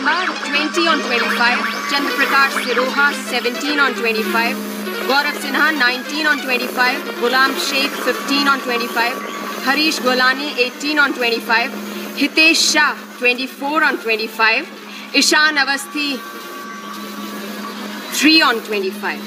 Adit 20 on 25. Chandra Prakash Siroha, 17 on 25. Gaurav Sinha, 19 on 25. Ghulam Sheikh, 15 on 25. Harish Golani, 18 on 25. Hitesh Shah, 24 on 25. Ishan Avasthi, 3 on 25.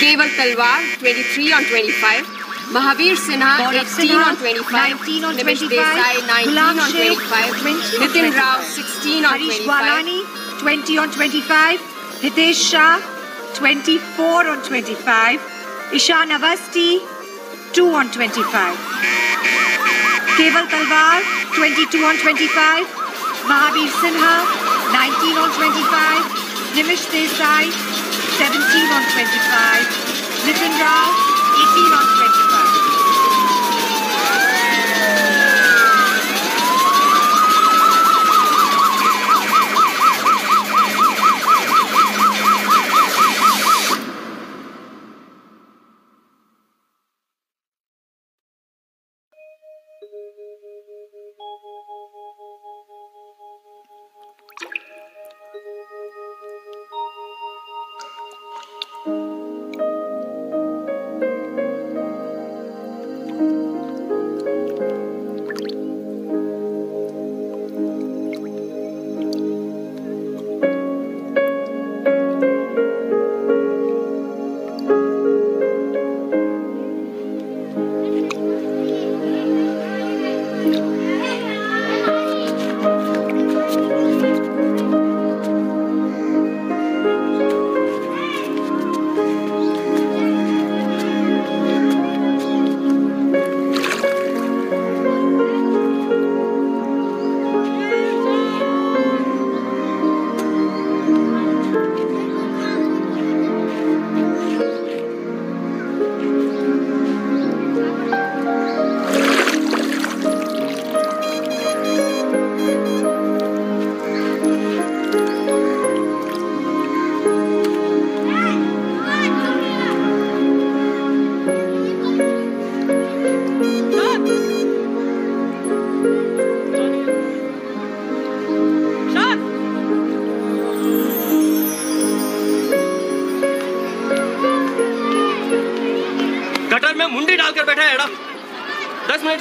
Keval Talwar, 23 on 25. Mahavir Sinha, Gaurav 18 on 25. 19 on Nimish 25. Desai, 19 Ghulam on Sheikh, 25. 20 on Nitin 25. Rao, 16 on Harish 25. Walani, 20 on 25. Hitesh Shah, 24 on 25. Ishan Avasti, 2 on 25. Keval Talwar, 22 on 25. Mahavir Sinha, 19 on 25. Nimish Desai, 17 on 25. Nitin Rao, 18 on 25.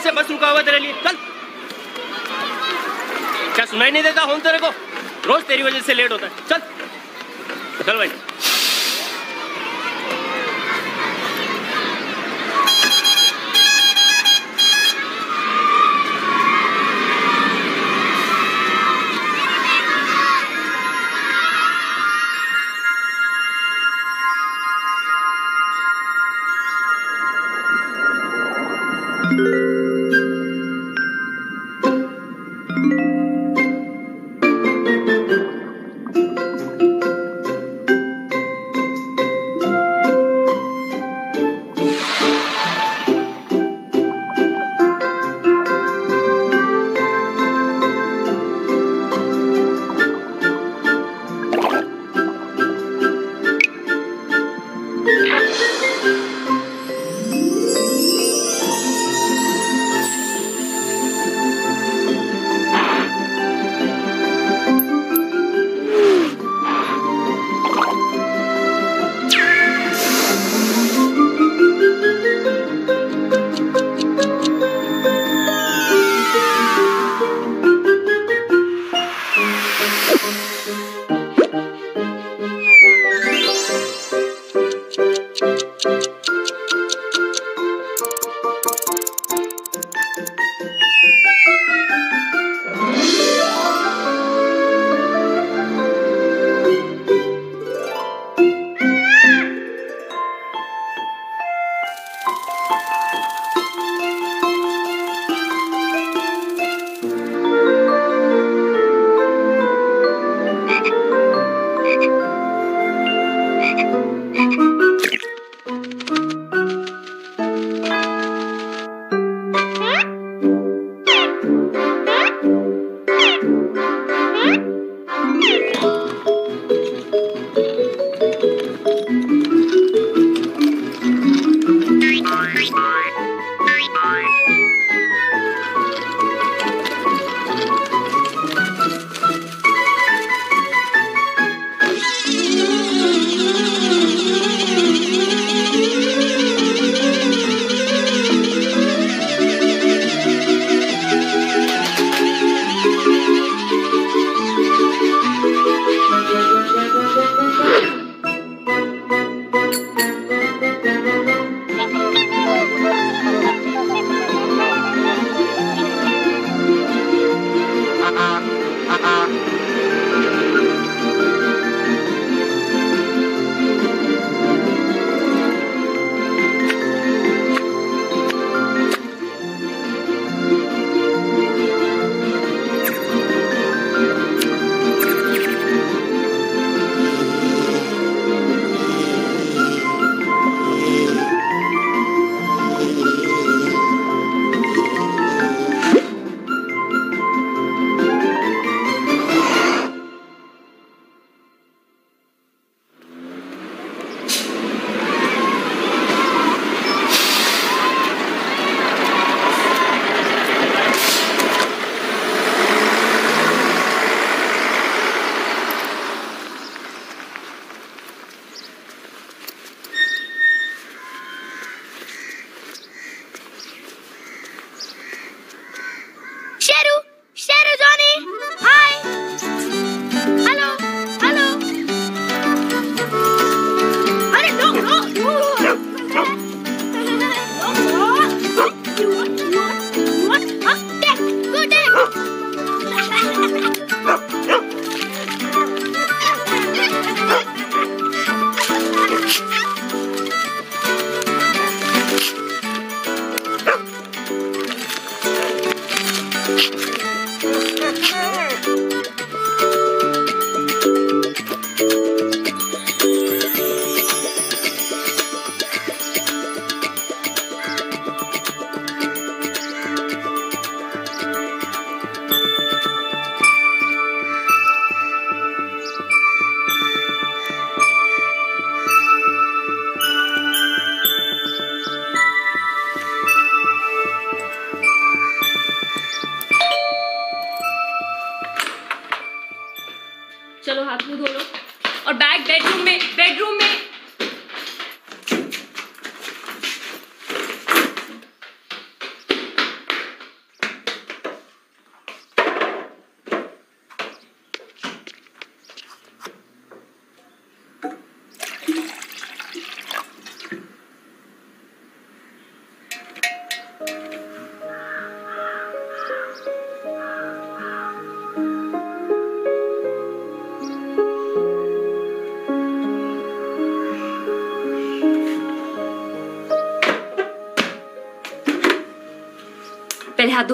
से बस रुका हुआ तेरे लिए। चल। क्या सुनाई नहीं देता? हूँ तेरे को। रोज तेरी वजह से लेट होता है। चल। चल भाई।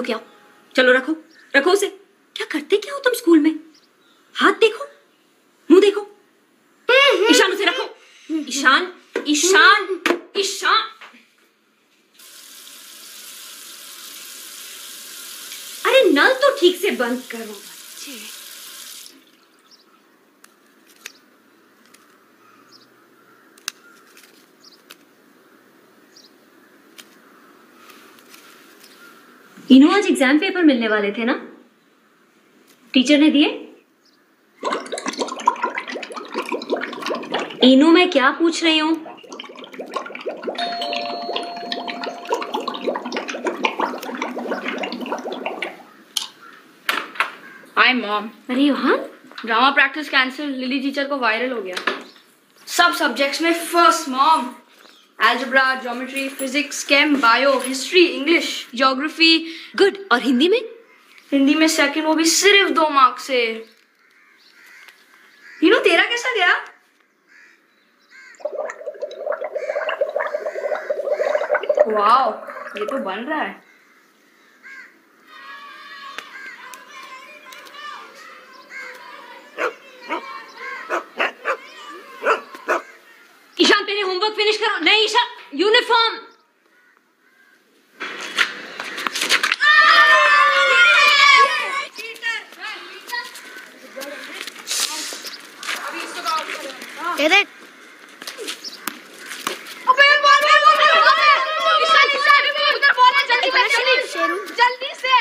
पहले हाथ धो के आओ चलो रखो रखो उसे क्या करते क्या हो तुम स्कूल में हाथ देखो मुँह देखो ईशान उसे रखो ईशान ईशान ईशान अरे नल तो ठीक से बंद करो बच्चे इन्हों आज एग्ज़ाम पेपर मिलने वाले थे ना? टीचर ने दिए? इनू मैं क्या पूछ रही हूँ? हाय मॉम अरे वहाँ? Drama practice cancel Lily teacher को वायरल हो गया। सब सब्जेक्ट्स में first mom algebra geometry physics chem bio history English geography good और हिंदी में? हिंदी में सेकंड वो भी सिर्फ़ दो मार्क्स से। हीनो तेरा कैसा गया? वाओ ये तो बन रहा है। ईशान तेरे होमवर्क फिनिश करो। नहीं ईशान यूनिफॉर्म जल्दी से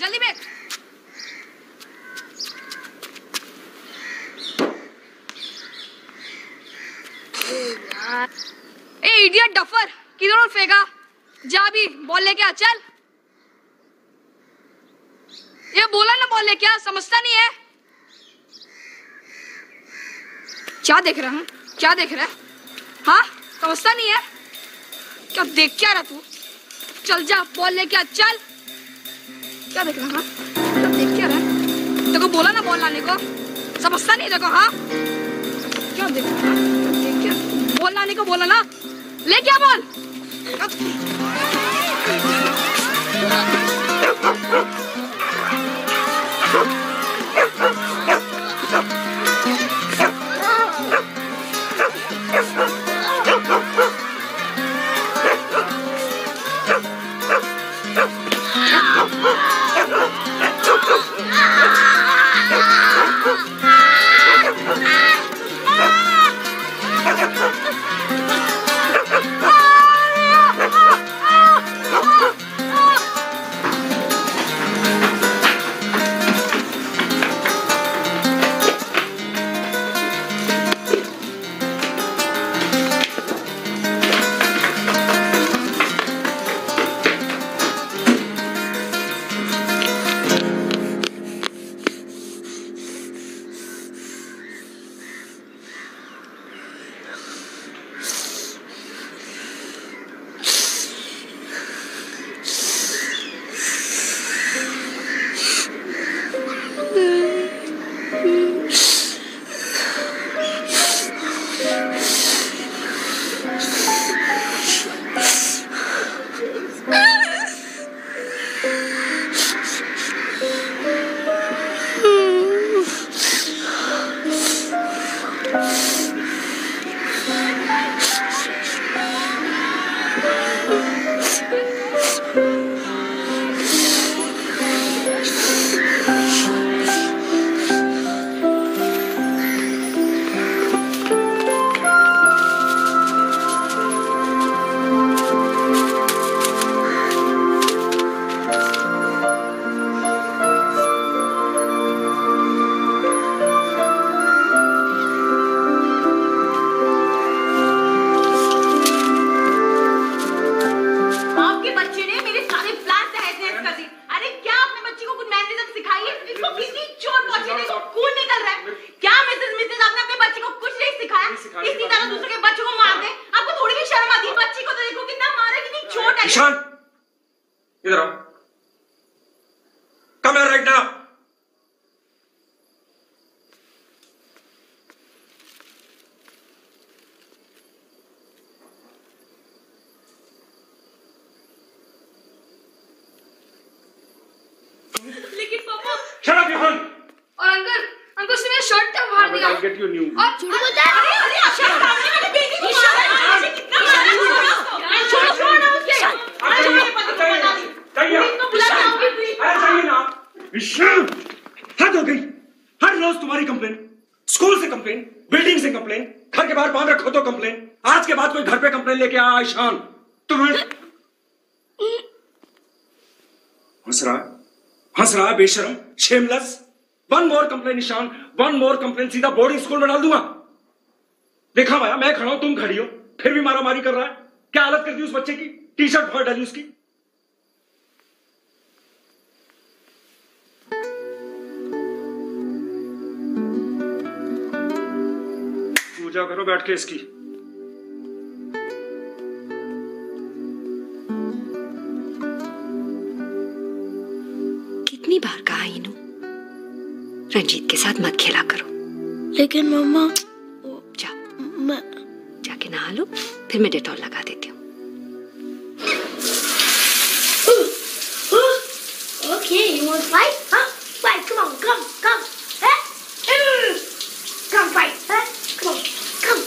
जल्दी में ए इडियट डफर किधर और फेंका जा भी बॉल लेके आ चल ये बोला ना बॉल लेके आ समझता नहीं है क्या देख रहे हूँ? क्या देख रहे हाँ? समझता नहीं है। क्या देख क्या रहा तू? चल जा बॉल लेके चल। क्या देख रहा हाँ? देख क्या रहा तेरे बोला ना बॉल लाने को। समझता नहीं देखो हाँ। क्या देख रहा देख क्या बॉल लाने को बोला ना। ले क्या ball Yeah! Shameless one more complain Nishan one more complain सीधा बोर्डिंग स्कूल में डाल दूँगा। देखा भाया, मैं खड़ा हूँ, तुम खड़ी हो। फिर भी मारा मारी कर रहा है। क्या हालत कर दी उस बच्चे की? टी शर्ट फाड़ डाली उसकी। पूजा करो बैठ के इसकी। रंजीत के साथ मत खेला करो। लेकिन मम्मा जा। मैं जाके नहा लो फिर मैं डेटॉल लगा देती हूँ Okay, you want to fight? Huh? Fight, come on, come, come. Huh? Mm. Come fight, huh? Come on, come.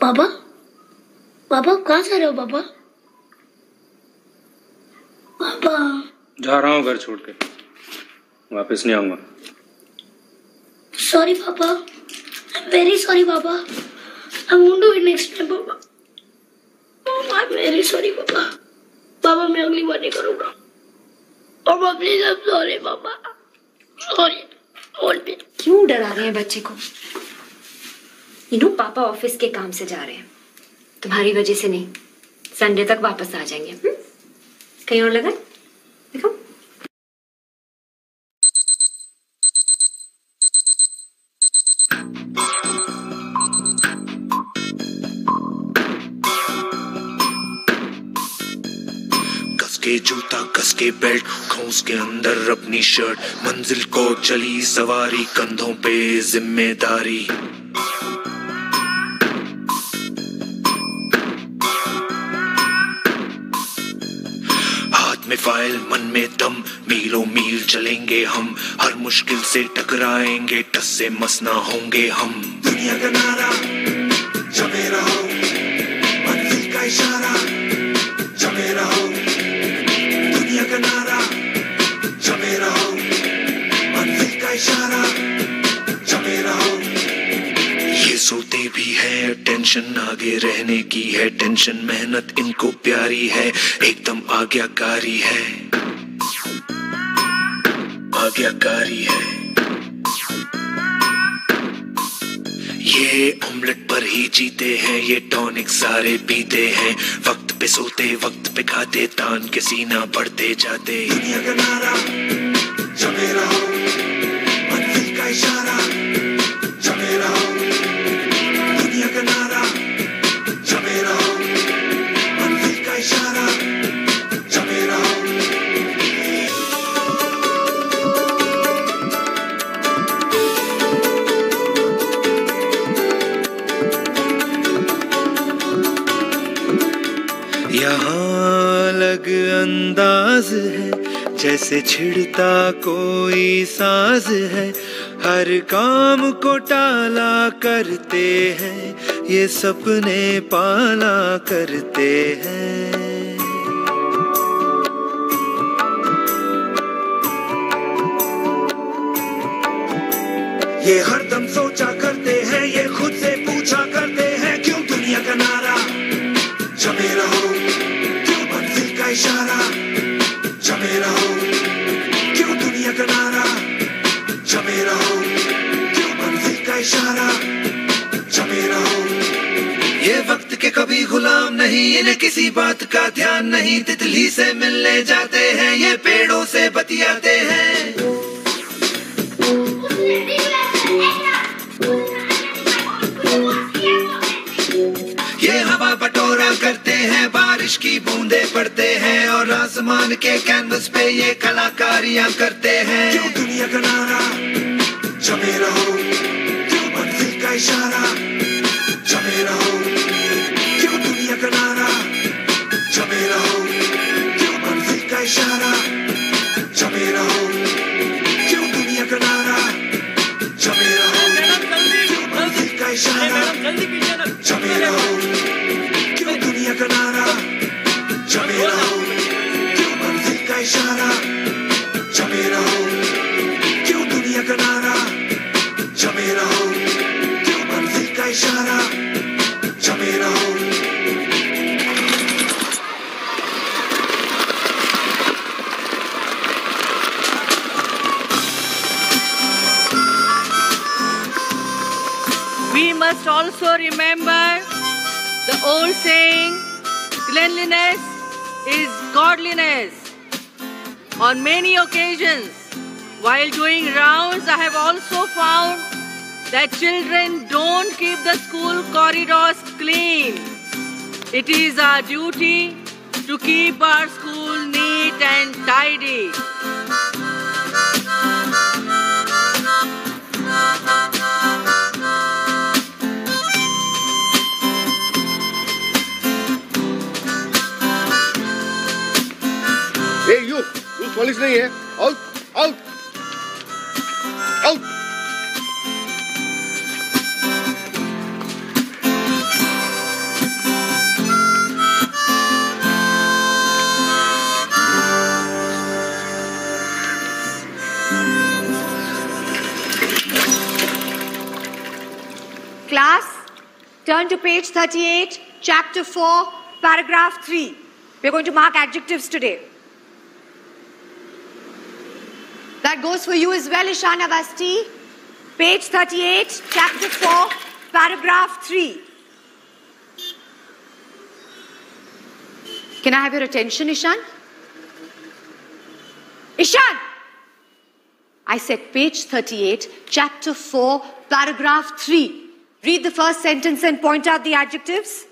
पापा पापा कहा जा रहे हो पापा पापा जा रहा हूँ घर छोड़ के। वापस नहीं आऊँगा। सॉरी पापा आई am very sorry papa I won't do it next time papa मैं अगली बार नहीं करूँगा। पापा प्लीज़ आई पापा सॉरी क्यों डरा रहे हैं बच्चे को? ऑफ़िस के काम से जा रहे हैं। तुम्हारी वजह से नहीं। संडे तक वापस आ जाएँगे हुँ? कहीं और लगा? देखो। के जूता कस के बेल्ट खोस के अंदर अपनी शर्ट मंजिल को चली सवारी, कंधों पे ज़िम्मेदारी। फ़ाइल मन में दम। मीलों मील चलेंगे हम। हर मुश्किल से टकराएँगे, टस से मस ना होंगे हम। दुनिया का नारा, जमे रहो। मंजिल का इशारा, जमे रहो। दुनिया का नारा, जमे रहो। मंजिल का इशारा। सोते भी है, टेंशन आगे रहने की है, टेंशन मेहनत इनको प्यारी है, एकदम आज्ञाकारी है। आज्ञाकारी है। ये ऑमलेट पर ही जीते हैं, ये टॉनिक सारे पीते हैं। वक्त पे सोते, वक्त पे खाते, तान के सीना बढ़ते जाते दुनिया का नारा जमे रहो मंजिल का इशारा। जैसे छिड़ता कोई साज है, हर काम को टाला करते हैं, ये सपने पाला करते हैं। ये हरदम सोचा करते हैं, ये खुद से पूछा करते हैं, क्यों दुनिया का नारा? जमे रहो क्यों मंजिल का इशारा, जमे रहो। इशारा जमे रहो। ये वक्त के कभी गुलाम नहीं, इन्हें किसी बात का ध्यान नहीं। तितली से मिलने जाते हैं, ये पेड़ों से बतियाते हैं। ये हवा बटोरा करते हैं, बारिश की बूंदे पड़ते हैं, और आसमान के कैनवस पे ये कलाकारियाँ करते हैं। क्यों दुनिया का नारा? मंजिल का इशारा जमे रहो क्यों दुनिया का नारा? जमे रहो क्यों मंजिल का इशारा? जमे रहो क्यों दुनिया का नारा? जमे रहो क्यों मंजिल का इशारा? जमे रहो क्यों दुनिया का नारा? जमे रहो क्यों मंजिल का इशारा? shut up. We must also remember the old saying, cleanliness is godliness. On many occasions, while doing rounds, I have also found that children don't keep the school corridors clean. It is our duty to keep our school neat and tidy. ए you तू police नहीं है turn to page 38, chapter 4, paragraph 3. We're going to mark adjectives today. That goes for you as well, Ishana Vasti. Page 38, chapter 4, paragraph 3. Can I have your attention, Ishan? Ishan! I said page 38, chapter 4, paragraph 3. Read the first sentence and point out the adjectives.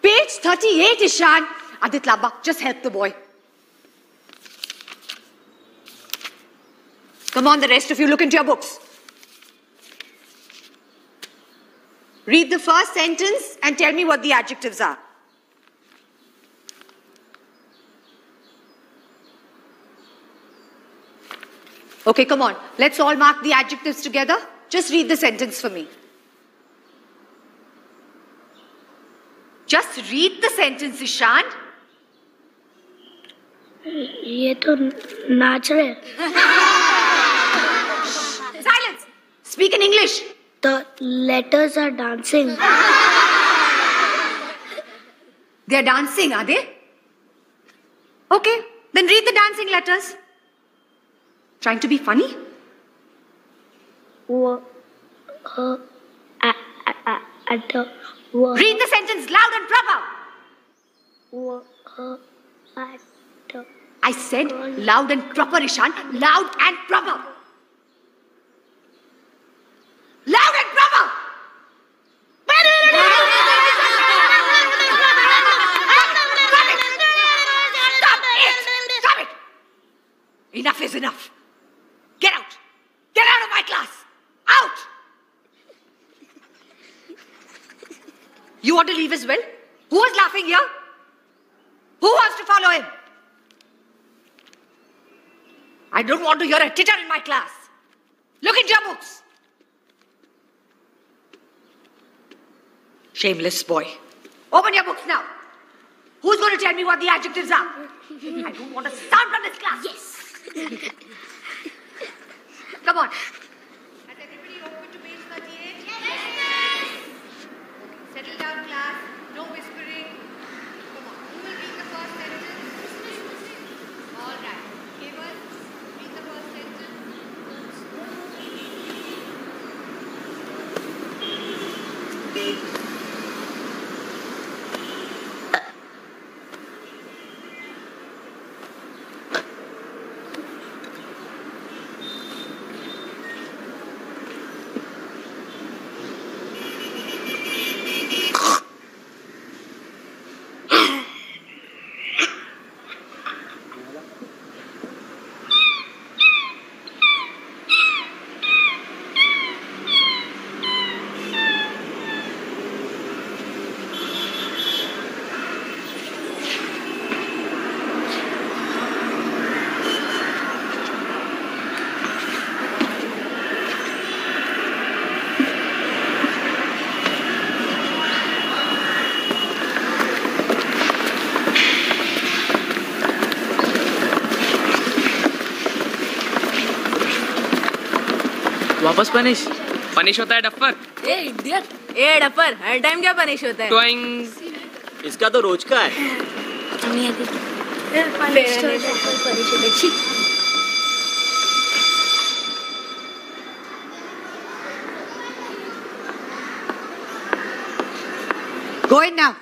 Page 38, Ishan. Adit Labba, just help the boy. Come on, the rest of you, look into your books. Read the first sentence and tell me what the adjectives are. Okay, come on. Let's all mark the adjectives together. Just read the sentence for me. Just read the sentence, Ishan. ये तो नाच रहे Silence. Speak in English. The letters are dancing. They're dancing, are they? Okay, then read the dancing letters. Trying to be funny? Uh, the, Read the sentence loud and proper. w, uh, the, I said loud and proper, Ishan. Loud and proper. Loud and proper. Stop it! Stop it! Enough is enough. Get out. Get out of my class. Out. You want to leave as well? Who was laughing here? Who wants to follow him? I don't want to hear a titter in my class. Look into your books. Shameless boy. Open your books now. Who's going to tell me what the adjectives are? I don't want a sound from this class. Yes. Come on. Settle down, class. No whispering. Come on. Who will read the first sentence? All right. वापस punish. Punish होता है duffer. ए idiot. ए duffer हर time क्या punish होता है? टोइंग इसका तो रोज का है। Go punish now.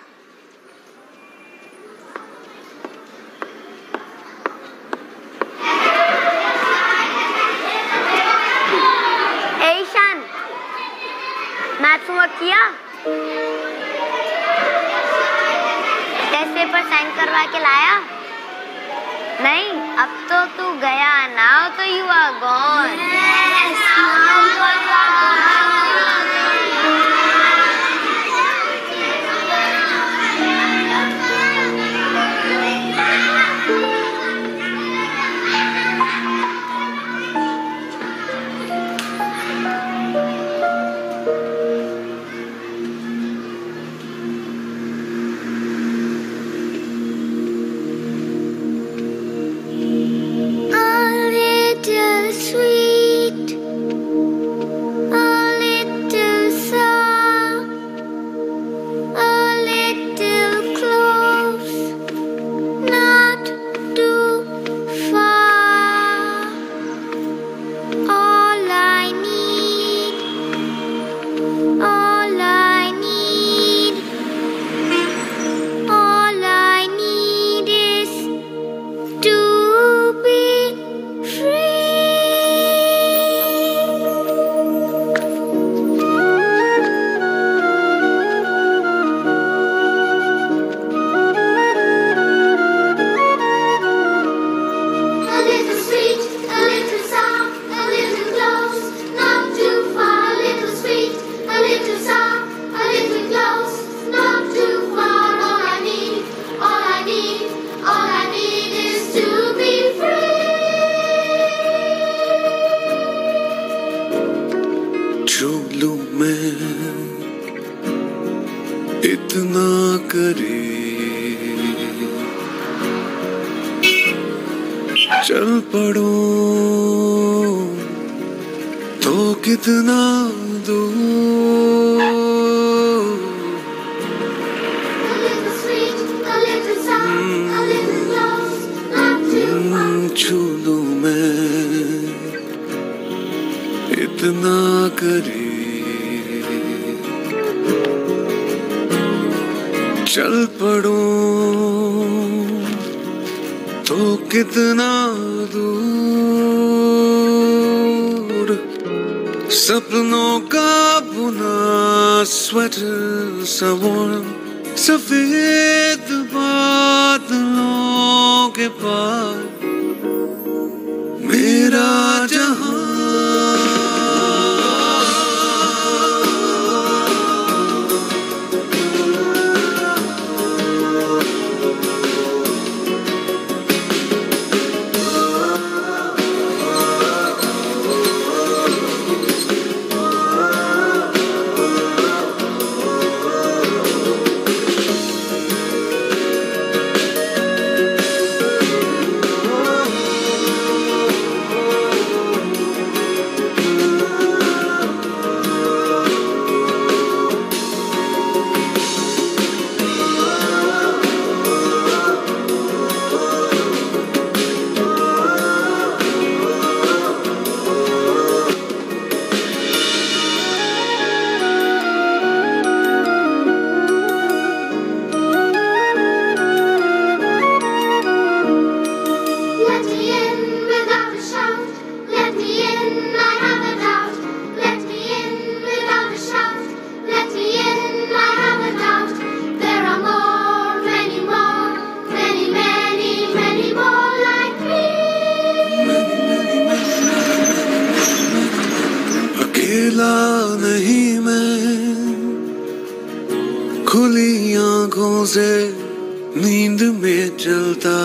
नींद में चलता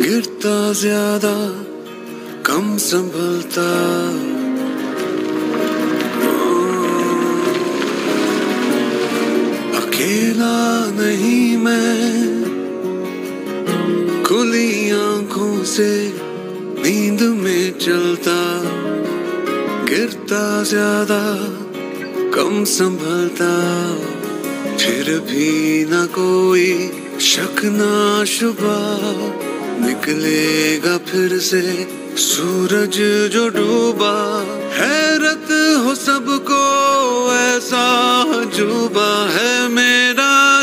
गिरता ज़्यादा, कम संभलता। हाँ। अकेला नहीं मैं, खुली आँखों से नींद में चलता गिरता ज़्यादा, कम संभलता। फिर भी न कोई शक ना शुबा। निकलेगा फिर से सूरज जो डूबा। हैरत हो सबको ऐसा जुबा है मेरा।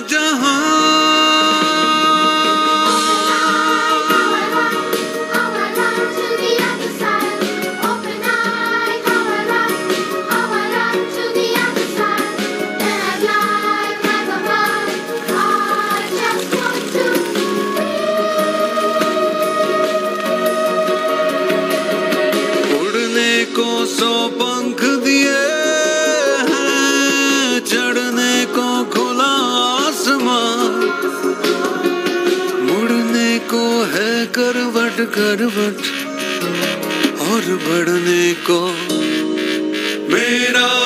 करवट और बढ़ने को मेरा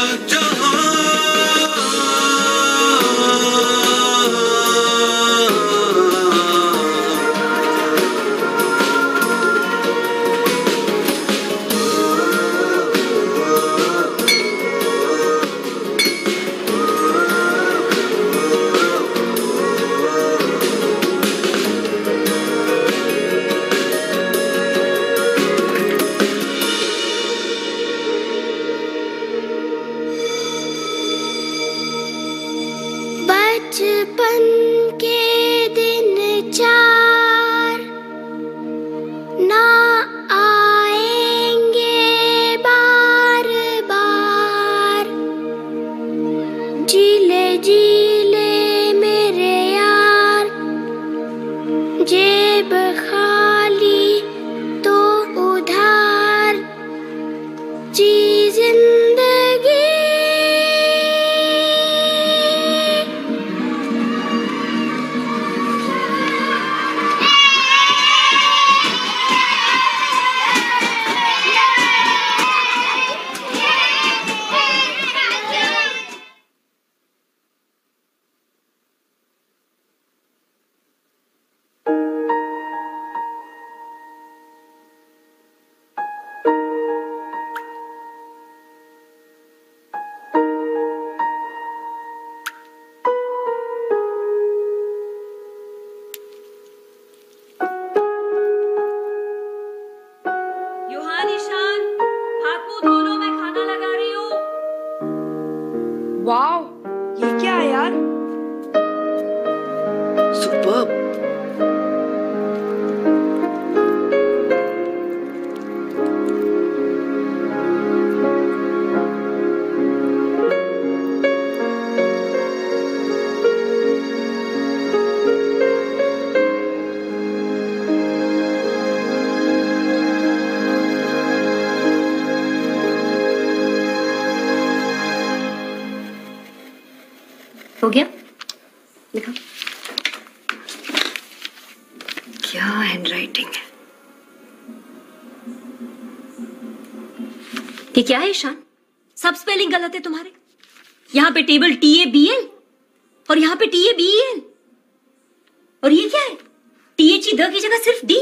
क्या है, ईशान? सब स्पेलिंग गलत है तुम्हारे। यहाँ पे table T A B L और यहाँ पे टी ए बी एल और ये क्या है? T H E the key जगह सिर्फ़ डी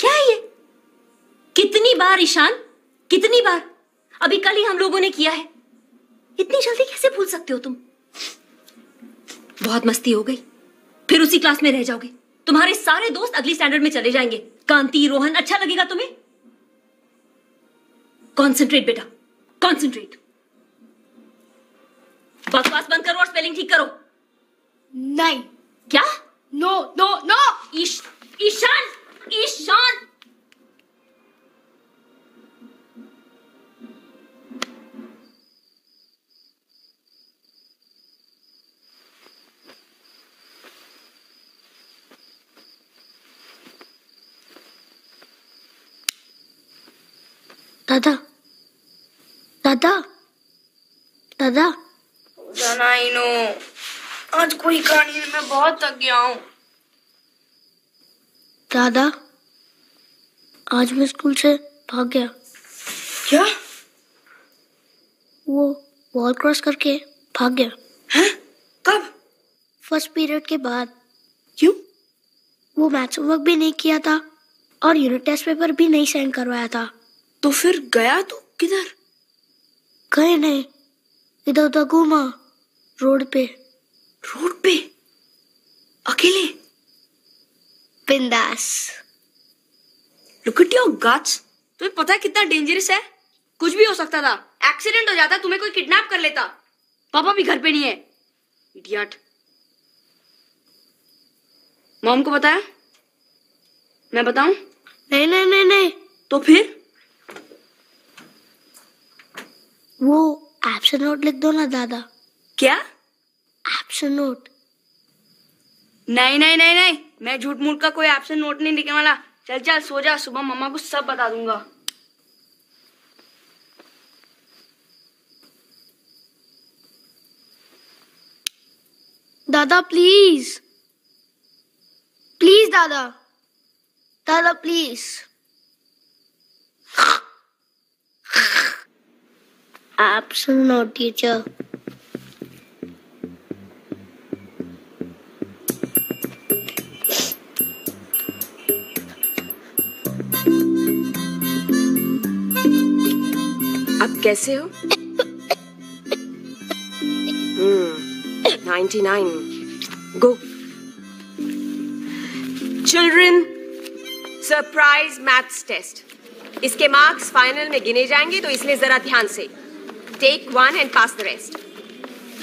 क्या है ये? कितनी बार, ईशान? कितनी बार? अभी कल ही हम लोगों ने किया है। इतनी जल्दी कैसे भूल सकते हो तुम? बहुत मस्ती हो गई। फिर उसी क्लास में रह जाओगे। तुम्हारे सारे दोस्त अगली स्टैंडर्ड में चले जाएँगे। कांति, रोहन अच्छा लगेगा तुम्हें? कॉन्सेंट्रेट बेटा. कॉन्सेंट्रेट बकवास बंद करो और स्पेलिंग ठीक करो. नहीं. क्या? नो नो नो ईश, ईशान ईशान. दादा दादा? दादा? जाना ही नो आज कोई कहानी में बहुत थक गया हूँ। दादा आज मैं स्कूल से भाग गया। क्या? वो वॉल क्रॉस करके भाग गया। कब? फ़र्स्ट पीरियड के बाद। क्यों? वो मैथ्स वर्क भी नहीं किया था और यूनिट टेस्ट पेपर भी नहीं साइन करवाया था। तो फिर गया तो किधर? कहीं नहीं। इधर उधर घूमा रोड पे। रोड पे? अकेले? बिंदास। Look at your guts. तुम्हें पता है कितना डेंजरस है? कुछ भी हो सकता था। एक्सीडेंट हो जाता तुम्हें कोई किडनैप कर लेता। पापा भी घर पे नहीं है। इडियट मॉम को बताया? मैं बताऊँ? नहीं नहीं नहीं नहीं। तो फिर? वो एब्सेंट नोट लिख दो ना दादा। क्या? एब्सेंट नोट नहीं नहीं नहीं नहीं। मैं झूठ मूठ का कोई एब्सेंट नोट नहीं लिखने वाला। चल चल सो जा सुबह मम्मा को सब बता दूँगा। दादा प्लीज़ प्लीज़ दादा। दादा प्लीज़ एब्सेंट सुनो टीचर अब कैसे हो? Ninety nine go children surprise maths test इसके मार्क्स फाइनल में गिने जाएँगे तो इसलिए जरा ध्यान से। Take one and pass the rest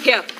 here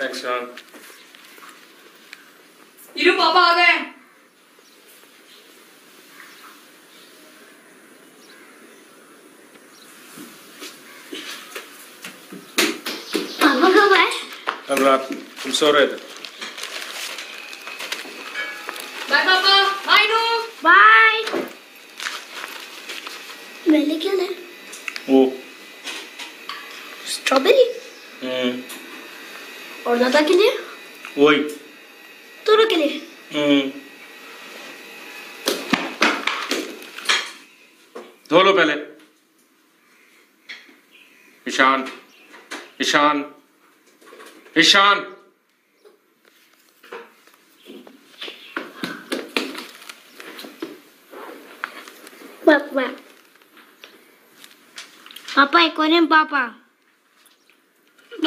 thanks यार इरु पापा आ गए। पापा कब आए? रात तुम सो रहे थे। और दादा के लिए? वही। दोनों के लिए? हम्म। धो लो पहले। ईशान ईशान ईशान। पापा पापा एक्वेरियम पापा?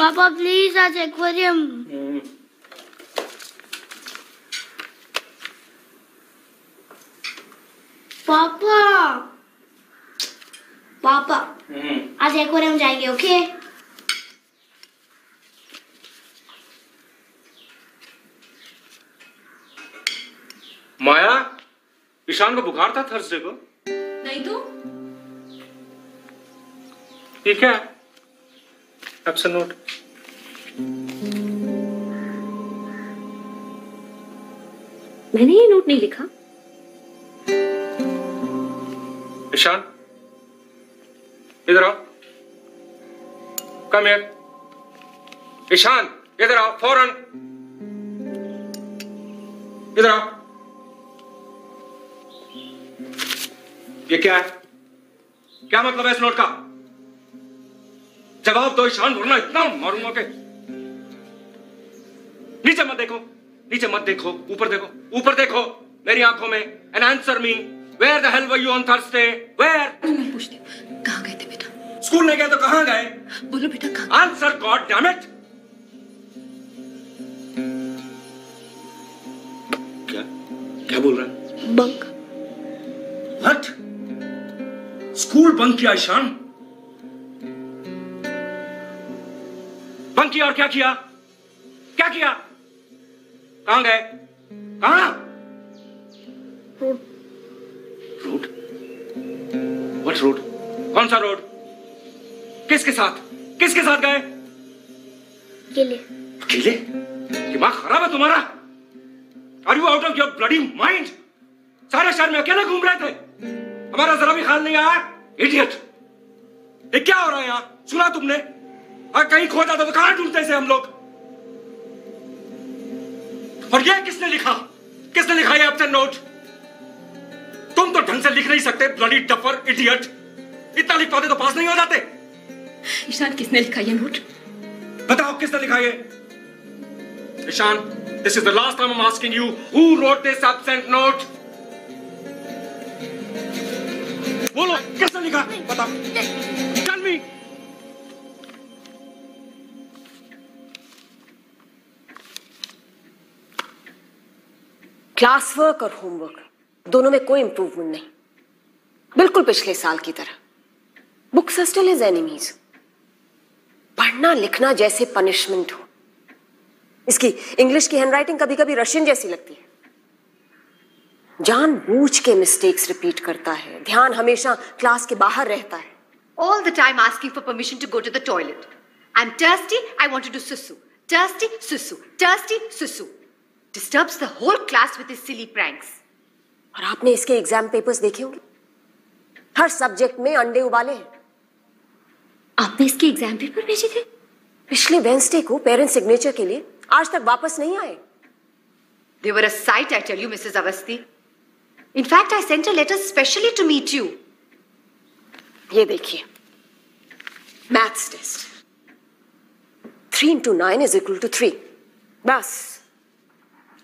पापा प्लीज़ आज एक्वेरियम पापा पापा आज एक्वेरियम जाएँगे ओके माया ईशान को बुखार था थर्सडे को? नहीं तो? ये क्या है एब्सेंट नोट मैंने ये नोट नहीं लिखा। ईशान, इधर आओ। कम ईशान, इधर आओ, फ़ौरन। इधर आओ। ये क्या है? क्या मतलब है इस नोट का? जवाब दो ईशान, वरना इतना मारूँगा के नीचे मत देखो। नीचे मत देखो ऊपर देखो ऊपर देखो मेरी आँखों में। And answer me where the hell were you on Thursday where मैं पूछती हूँ कहाँ गए थे बेटा? स्कूल नहीं गए तो कहाँ गए? बोलो बेटा कहाँ? आंसर गॉड डैम इट क्या? क्या बोल रहा है? बंक। व्हाट स्कूल बंक किया ईशान? बंक किया और क्या किया? क्या किया? कहाँ गए? कहाँ? रोड। व्हाट रोड कौन सा रोड? किसके साथ? किसके साथ गए? केले अकेले? दिमाग खराब है तुम्हारा। Are you out of your bloody mind सारे शहर में अकेले घूम रहे थे। हमारा जरा भी ख्याल नहीं आया। इडियट ये क्या हो रहा है यहाँ? सुना तुमने? अगर कहीं खो जाता तो कहाँ ढूंढते से हम लोग। और ये किसने लिखा? किसने लिखा ये एब्सेंट नोट तुम तो ढंग से लिख नहीं सकते ब्लडी डफर इडियट इतना लिख पाते तो पास नहीं हो जाते। ईशान किसने लिखा ये नोट बताओ किसने लिखा ये? Ishan this is the last time I am asking you who wrote this absent note बोलो किसने लिखा? बताओ। क्लास वर्क और होमवर्क दोनों में कोई इंप्रूवमेंट नहीं बिल्कुल पिछले साल की तरह books are still his enemies पढ़ना लिखना जैसे पनिशमेंट हो इसकी इंग्लिश की हैंडराइटिंग कभी कभी रशियन जैसी लगती है जान बूझ के मिस्टेक्स रिपीट करता है ध्यान हमेशा क्लास के बाहर रहता है All the time asking for permission to go to the toilet. I'm thirsty, I want to do susu. Thirsty, susu. Thirsty, susu. Disturbs the whole class with his silly pranks. और आपने इसके exam papers देखे होंगे हर subject में अंडे उबाले हैं आपने इसके एग्ज़ाम पेपर भेजे थे पिछले वेंसडे को पेरेंट सिग्नेचर के लिए आज तक वापस नहीं आए They were a sight, I tell you, Mrs. Avasti. In fact, I sent a letter specially to meet you. ये देखिए maths test three into nine is equal to three बस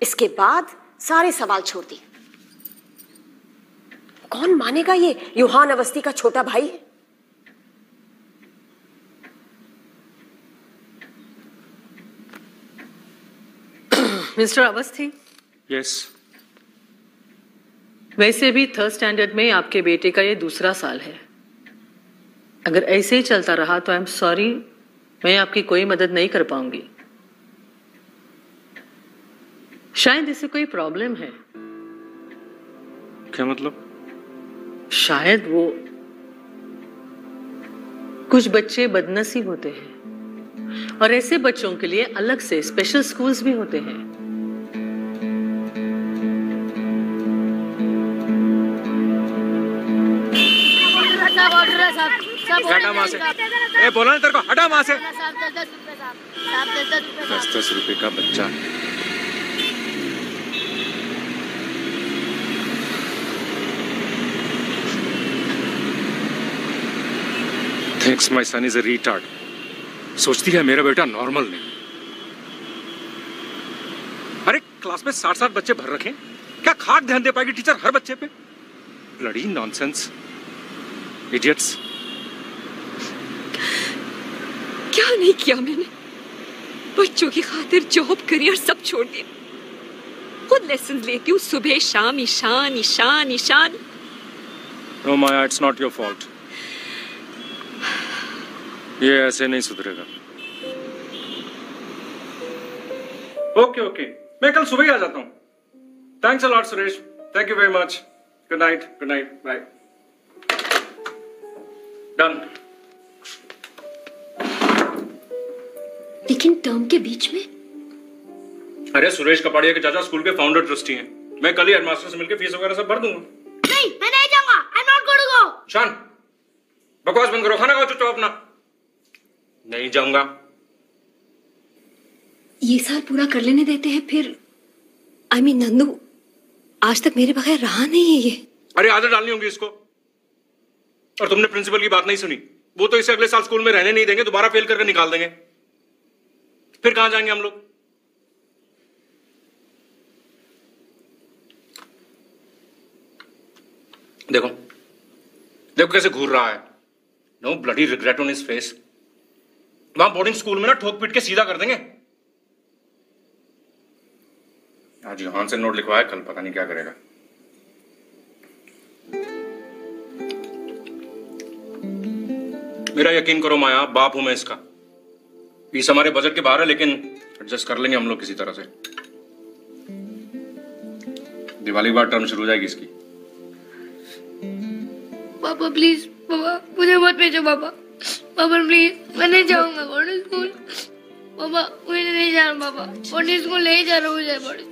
इसके बाद सारे सवाल छोड़ दिए। कौन मानेगा ये युहान अवस्थी का छोटा भाई? है मिस्टर अवस्थी? यस वैसे भी थर्ड स्टैंडर्ड में आपके बेटे का ये दूसरा साल है। अगर ऐसे ही चलता रहा तो आई एम सॉरी मैं आपकी कोई मदद नहीं कर पाऊँगी। शायद इसे कोई प्रॉब्लम है क्या मतलब शायद वो कुछ बच्चे बदनसीब होते हैं और ऐसे बच्चों के लिए अलग से स्पेशल स्कूल्स भी होते हैं है हटा से ए बोला ना तेरे को हटा वहाँ से दस दस रुपए दस दस का बच्चा Thinks my son is a retard. सोचती है मेरा बेटा नॉर्मल नहीं। अरे क्लास में साठ साठ बच्चे भर रखे। क्या खाक ध्यान दे पाएगी टीचर हर बच्चे पे? लड़ी नॉनसेंस इडियट्स क्या नहीं किया मैंने? बच्चों की खातिर जॉब करियर सब छोड़ दिया खुद लेसन लेती हूँ सुबह शाम Ishan Ishan Ishan. No Maya it's not your fault ये ऐसे नहीं सुधरेगा। ओके ओके मैं कल सुबह ही आ जाता हूँ। Thanks a lot Suresh thank you very much good night good night bye done लेकिन टर्म के बीच में? अरे सुरेश कपाड़िया के चाचा स्कूल के फाउंडर ट्रस्टी हैं। मैं कल ही हेडमास्टर से मिलकर फ़ीस वगैरह सब भर दूँगा। नहीं मैं नहीं जाऊँगा। I am not going to go शान बकवास बंद करो। खाना खाओ चुपचाप अपना। नहीं जाऊँगा। ये साल पूरा कर लेने देते हैं फिर आई मीन नंदू आज तक मेरे बगैर रहा नहीं है ये। अरे आदत डालनी होगी इसको। और तुमने प्रिंसिपल की बात नहीं सुनी। वो तो इसे अगले साल स्कूल में रहने नहीं देंगे दोबारा फेल करके निकाल देंगे। फिर कहाँ जाएँगे हम लोग? देखो देखो कैसे घूर रहा है। No bloody regret on his face वहाँ बोर्डिंग स्कूल में ना ठोक पीट के सीधा कर देंगे। आज यहाँ से नोट लिखवाया, कल पता नहीं क्या करेगा। मेरा यकीन करो माया, बाप हूँ मैं इसका। फ़ीस हमारे बजट के बाहर है, लेकिन एडजस्ट कर लेंगे हम लोग किसी तरह से। दिवाली के बाद टर्म शुरू हो जाएगी इसकी। पापा प्लीज़ पापा, मुझे मत भेजो, पापा। पापा प्लीज़ मैं नहीं जाऊँगा बोर्डिंग स्कूल पापा मुझे नहीं जाना पापा। बोर्डिंग स्कूल नहीं जा जाना मुझे बोर्डिंग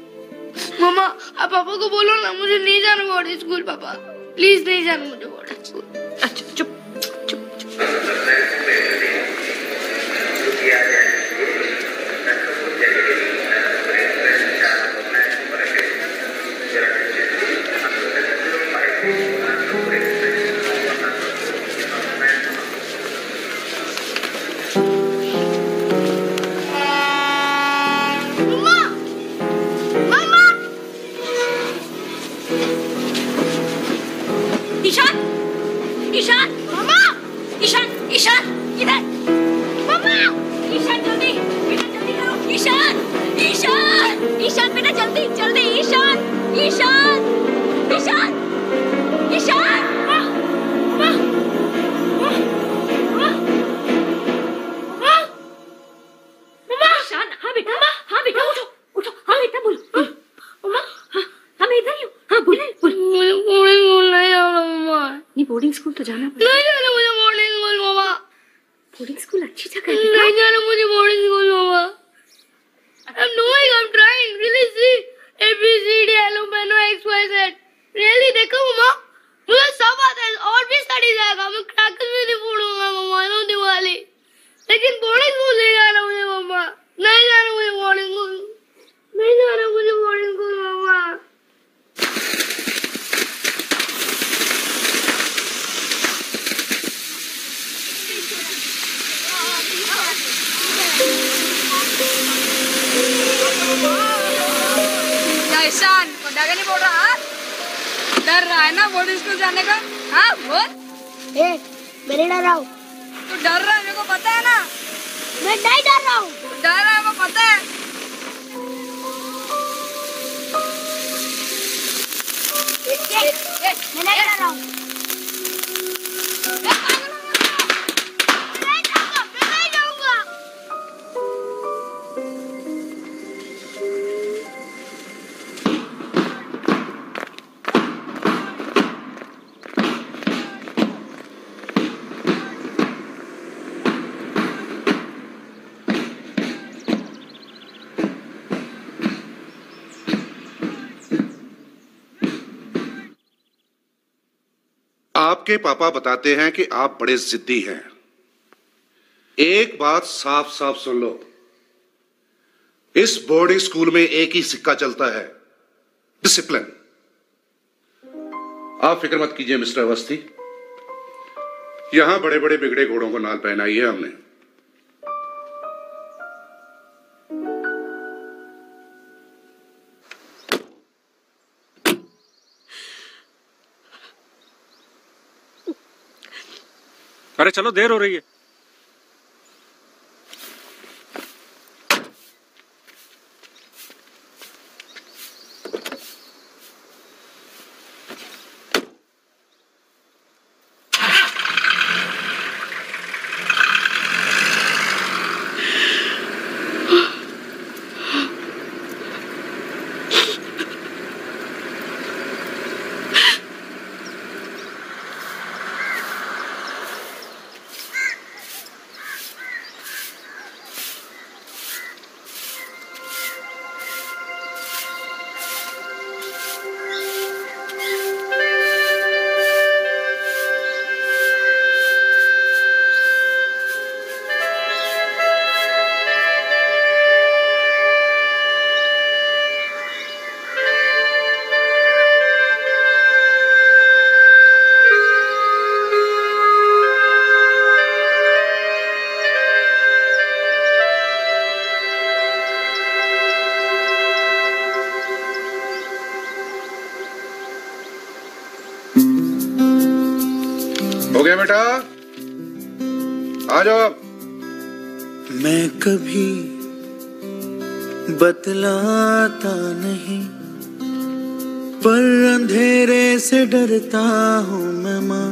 मामा आप पापा को बोलो ना मुझे नहीं जाना बॉर्डर स्कूल पापा। प्लीज़ नहीं जाना मुझे बॉर्डर स्कूल अच्छा चुप ईशान ईशान बेटा जल्दी जल्दी ईशान ईशान ईशान ईशान क्या ईशान को नहीं बोल रहा? डर रहा है ना बोर्डिंग स्कूल जाने का? हाँ बोल। ए मैं नहीं डर रहा हूँ। तू डर रहा है मेरे को पता है ना? मैं नहीं डर रहा हूँ। डर रहा है को पता है। मैं नहीं डर रहा हूँ। आपके पापा बताते हैं कि आप बड़े जिद्दी हैं। एक बात साफ़ साफ़ सुन लो। इस बोर्डिंग स्कूल में एक ही सिक्का चलता है। डिसिप्लिन आप फ़िक्र मत कीजिए, मिस्टर अवस्थी। यहाँ बड़े बड़े बिगड़े घोड़ों को नाल पहनाई है हमने। अरे चलो देर हो रही है। आ जाओ आप। मैं कभी बतलाता नहीं पर अंधेरे से डरता हूँ मैं माँ।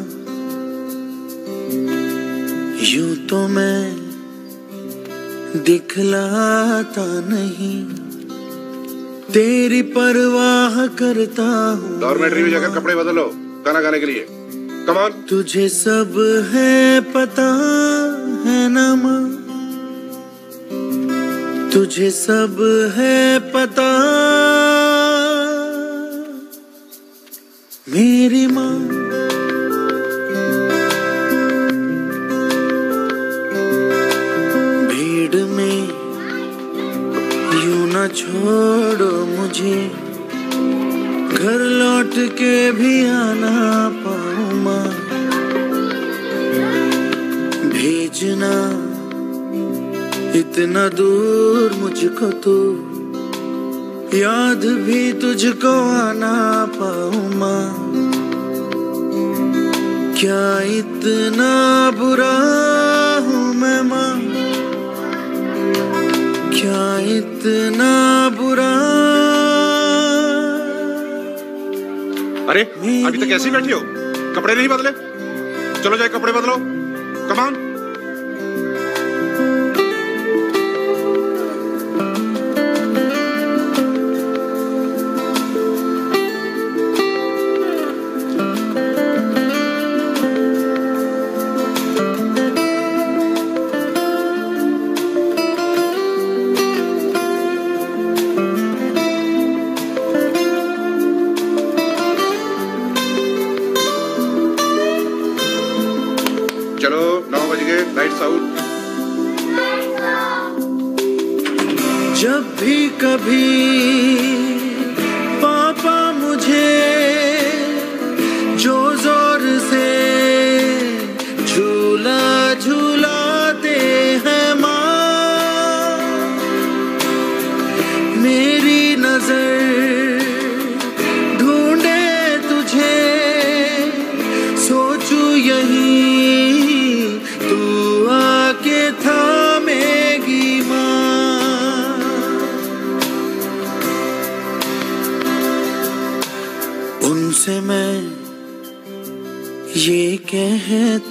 यूँ तो मैं दिखलाता नहीं तेरी परवाह करता हूँ डॉर्मेट्री में जाकर कपड़े बदलो गाना गाने के लिए। कमान तुझे सब है पता। है ना माँ तुझे सब है पता तुझको आना पाऊँ माँ। क्या इतना बुरा हूँ मैं माँ? क्या इतना बुरा? अरे, अभी तक ही बैठी हो? कपड़े नहीं बदले? चलो जाए, कपड़े बदलो।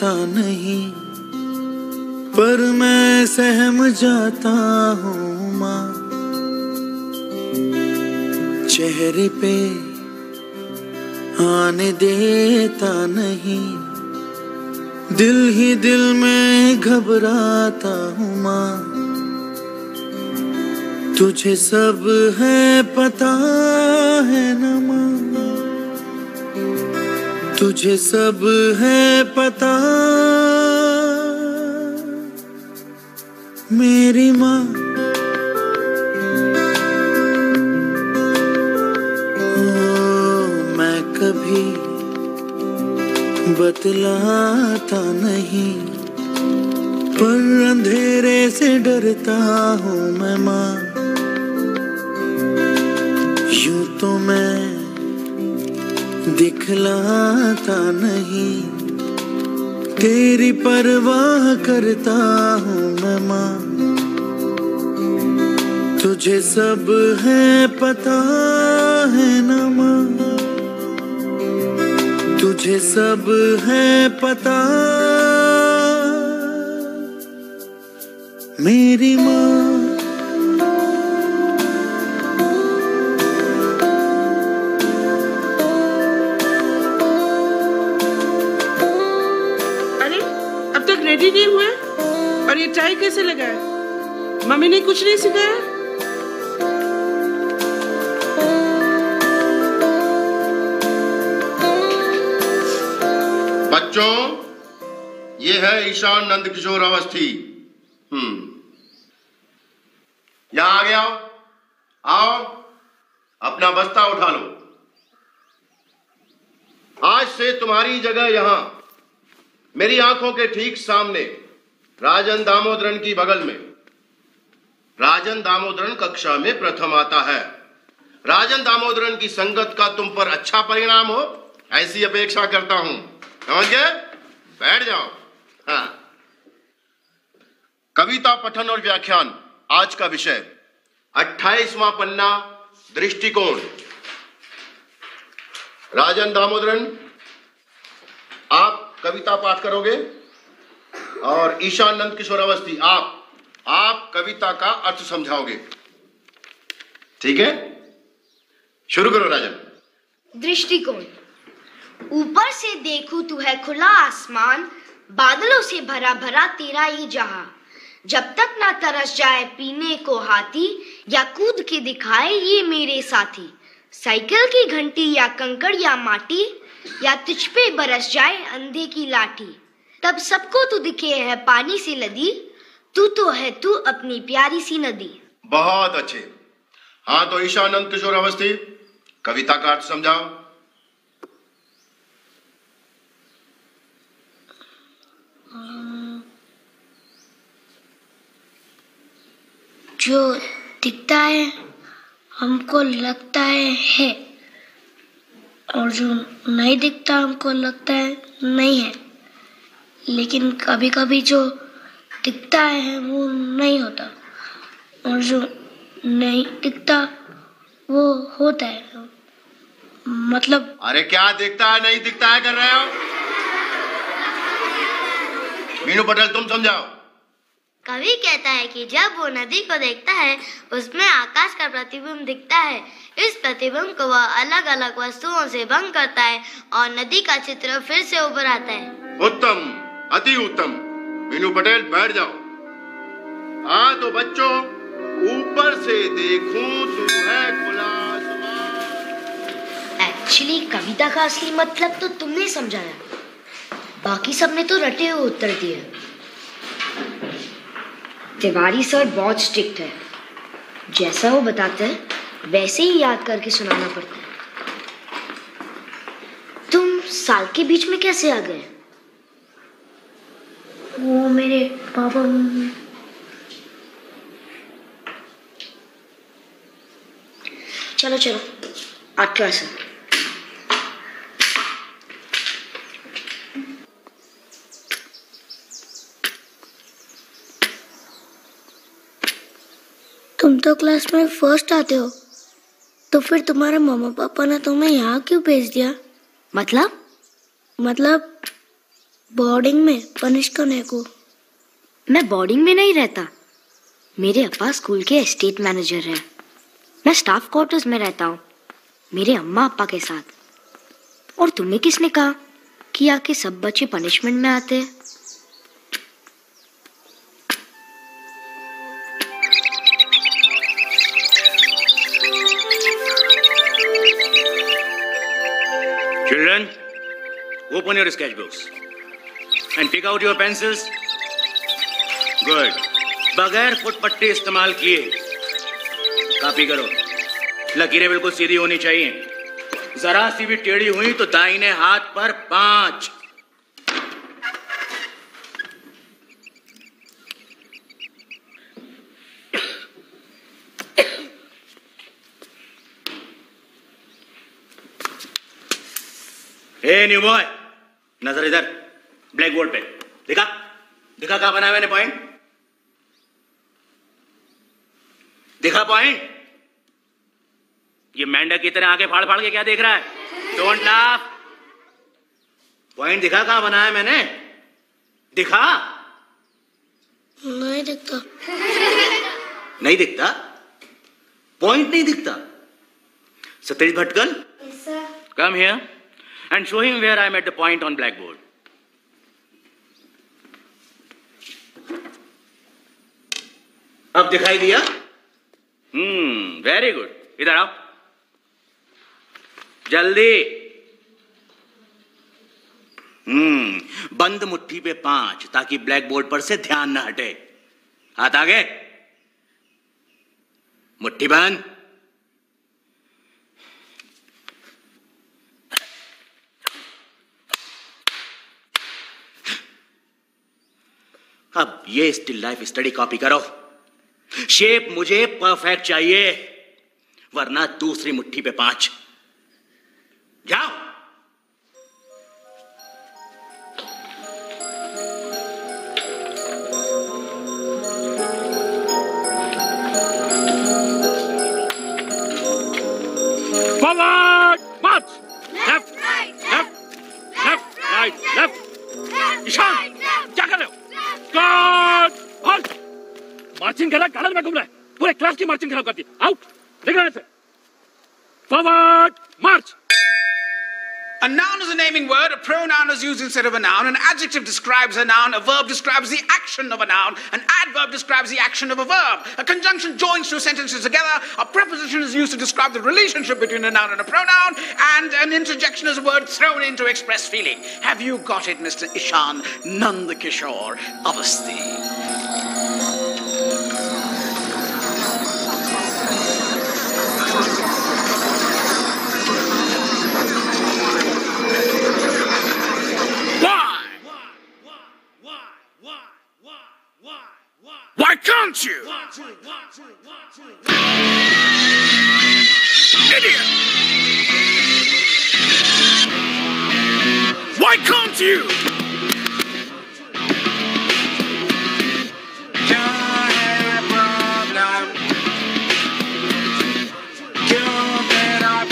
कहता नहीं, पर मैं सहम जाता हूँ माँ। चेहरे पे आने देता नहीं, दिल ही दिल में घबराता हूँ माँ। तुझे सब है पता है न माँ। तुझे सब है पता। मेरी माँ। मैं कभी बतलाता नहीं, पर अंधेरे से डरता हूँ मैं माँ। यूँ तो मैं दिखलाता नहीं। तेरी परवाह करता हूँ मैं माँ। तुझे सब है पता है ना माँ। तुझे सब है पता। मेरी माँ। कैसे लगा? मम्मी ने कुछ नहीं सिखाया? बच्चों, ये है ईशान नंद किशोर अवस्थी। हम्म। यहाँ आ गया आओ, अपना बस्ता उठा लो। आज से तुम्हारी जगह यहाँ। मेरी आँखों के ठीक सामने। राजन दामोदरन की बगल में। राजन दामोदरन कक्षा में प्रथम आता है। राजन दामोदरन की संगत का तुम पर अच्छा परिणाम हो, ऐसी अपेक्षा करता हूँ। समझ गए? बैठ जाओ। हाँ। कविता पठन और व्याख्यान, आज का विषय। अट्ठाईसवां पन्ना, दृष्टिकोण। राजन दामोदरन, आप कविता पाठ करोगे? और ईशानंद किशोर अवस्थी, आप आप कविता का अर्थ समझाओगे। ठीक है? शुरू करो राजन। दृष्टिकोण। ऊपर से देखूँ तू है खुला आसमान, बादलों से भरा भरा तेरा ये जहाँ। जब तक ना तरस जाए पीने को हाथी, या कूद के दिखाए ये मेरे साथी। साइकिल की घंटी या कंकड़ या माटी, या तुझ पे बरस जाए अंधे की लाठी। तब सबको तू दिखे है पानी सी लदी तू तो है तू अपनी प्यारी सी नदी। बहुत अच्छे। हाँ तो ईशानंद किशोर अवस्थी कविता का अर्थ समझाओ। जो दिखता है हमको लगता है है। और जो नहीं दिखता हमको लगता है नहीं है। लेकिन कभी कभी जो दिखता है वो नहीं होता। और जो नहीं दिखता वो होता है। मतलब अरे क्या दिखता है नहीं दिखता है कर रहे हो? मीनू पटेल तुम समझाओ। कवि कहता है कि जब वो नदी को देखता है उसमें आकाश का प्रतिबिंब दिखता है। इस प्रतिबिंब को वह अलग अलग वस्तुओं से भंग करता है और नदी का चित्र फिर से उभर आता है। उत्तम। अति उत्तम। मीनू पटेल, बैठ जाओ। हाँ तो बच्चों, ऊपर से देखूँ तू है खुला एक्चुअली कविता का असली मतलब तो तुमने समझाया बाकी सबने तो रटे हुए उत्तर दिए। तिवारी सर बहुत स्ट्रिक्ट है। जैसा वो बताते हैं, वैसे ही याद करके सुनाना पड़ता है। तुम साल के बीच में कैसे आ गए? वो मेरे पापा चलो चलो। आठ क्लास तुम तो क्लास में फ़र्स्ट आते हो। तो फिर तुम्हारे मम्मा पापा ने तुम्हें यहाँ क्यों भेज दिया? मतलब? मतलब बोर्डिंग में पनिश करने को। मैं बोर्डिंग में नहीं रहता। मेरे अप्पा स्कूल के एस्टेट मैनेजर हैं। मैं स्टाफ क्वार्टर्स में रहता हूँ मेरे अम्मा अप्पा के साथ। और तुम्हें किसने कहा कि आके सब बच्चे पनिशमेंट में आते हैं? Children, open your sketchbooks. And pick out your pencils. Good. बगैर फुटपट्टी इस्तेमाल किए। कॉपी करो। लकीरें बिल्कुल सीधी होनी चाहिए। जरा सी भी टेढ़ी हुई तो दाहिने हाथ पर पाँच। ए न्यू बॉय नज़र इधर। ब्लैक बोर्ड पे। दिखा? दिखा कहा बनाया मैंने पॉइंट दिखा पॉइंट ये मेंढक की तरह आगे फाड़ फाड़ के क्या देख रहा है? डोंट लाफ पॉइंट दिखा कहाँ बनाया मैंने? दिखा? नहीं दिखता। नहीं दिखता? पॉइंट नहीं दिखता। Satish Bhatkal come here and show him where I met the point on black board अब दिखाई दिया? हम्म वेरी गुड इधर आओ। जल्दी। हम्म बंद मुट्ठी पे पाँच, ताकि ब्लैक बोर्ड पर से ध्यान न हटे। हाथ आगे। मुट्ठी बंद। अब ये स्टिल लाइफ स्टडी कॉपी करो। शेप मुझे परफेक्ट चाहिए वरना दूसरी मुट्ठी पे पाँच जाओ Forward! March! Left! Left! Left! Right! Left! Ishan marching कर रहा गार्डन में घूम रहा है पूरे क्लास की मार्चिंग खराब कर दी आउट निकलने से forward march A noun is a naming word, a pronoun is used instead of a noun, an adjective describes a noun, a verb describes the action of a noun, an adverb describes the action of a verb. A conjunction joins two sentences together, a preposition is used to describe the relationship between a noun and a pronoun, and an interjection is a word thrown in to express feeling. Have you got it, Mr. Ishan Nandakishore Avasti? Why can't you? Idiot! Why can't you? Don't have a problem. You've been up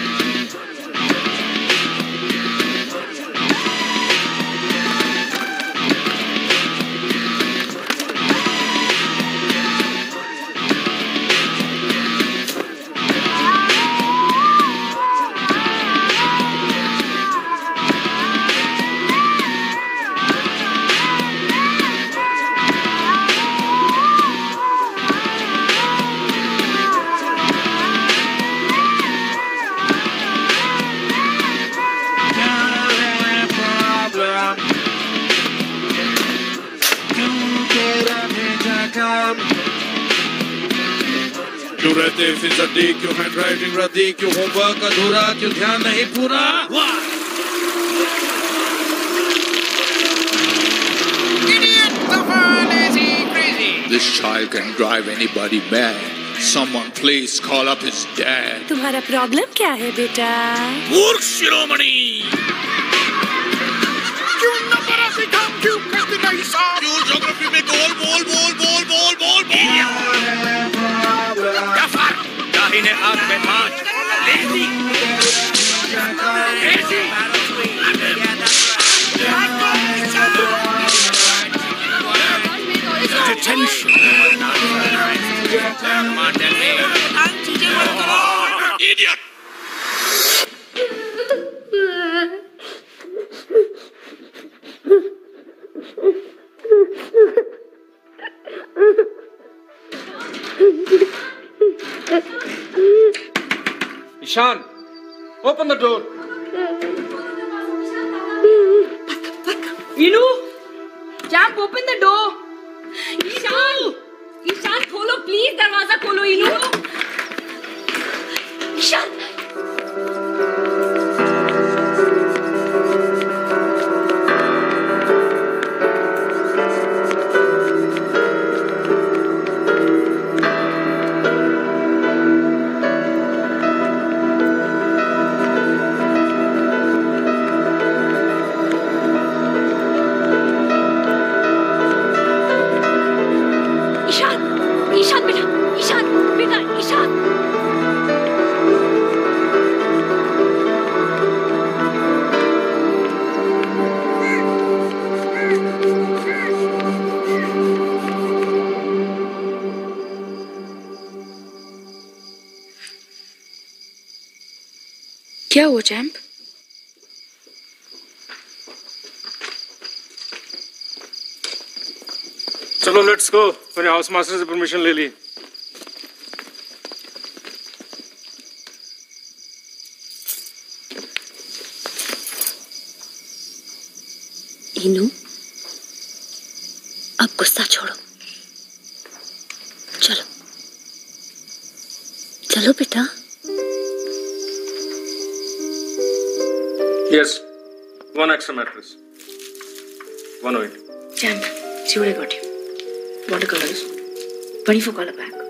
क्यों रहते फिजडी क्यों hand writing रद्दी क्यों homework अधूरा क्यों ध्यान नहीं पूरा Idiot! Duffer! Lazy! Crazy! This child can drive anybody mad. Someone please call up his dad. तुम्हारा प्रॉब्लम क्या है बेटा मूर्ख शिरोमणि क्यों नंबर ऐसी कम क्यों करती नहीं साफ़ क्यों ज्योग्राफी में गोल बोल बोल बोल बोल बोल Ishan, open the door. Inu XAMPP open the door Ishan Ishan खोलो प्लीज़ दरवाज़ा खोलो इनू ईशान क्या हुआ चैम्प चलो लेट्स गो मैंने हाउस मास्टर से परमिशन ले ली। इनू अब गुस्सा छोड़ो। चलो। चलो बेटा। Yes, one extra mattress. One weight. Champ, see what I got you. Watercolors. 24 color pack.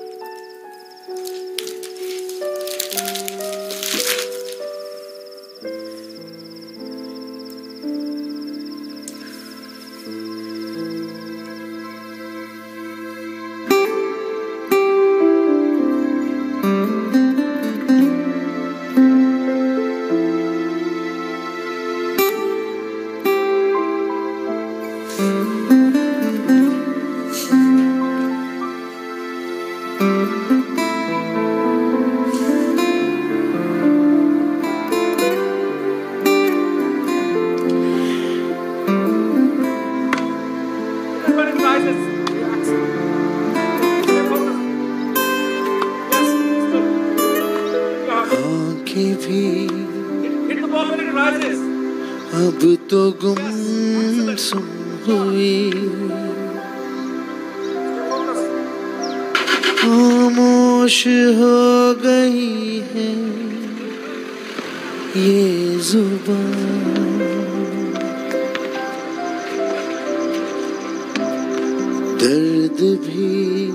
दर्द भी।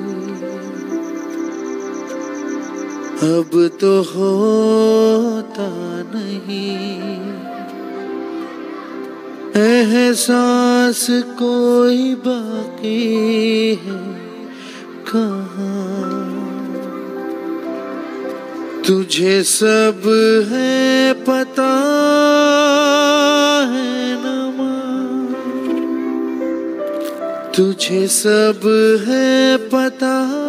अब तो होता नहीं। एहसास कोई बाकी है कहाँ? तुझे सब है पता तुझे सब है पता।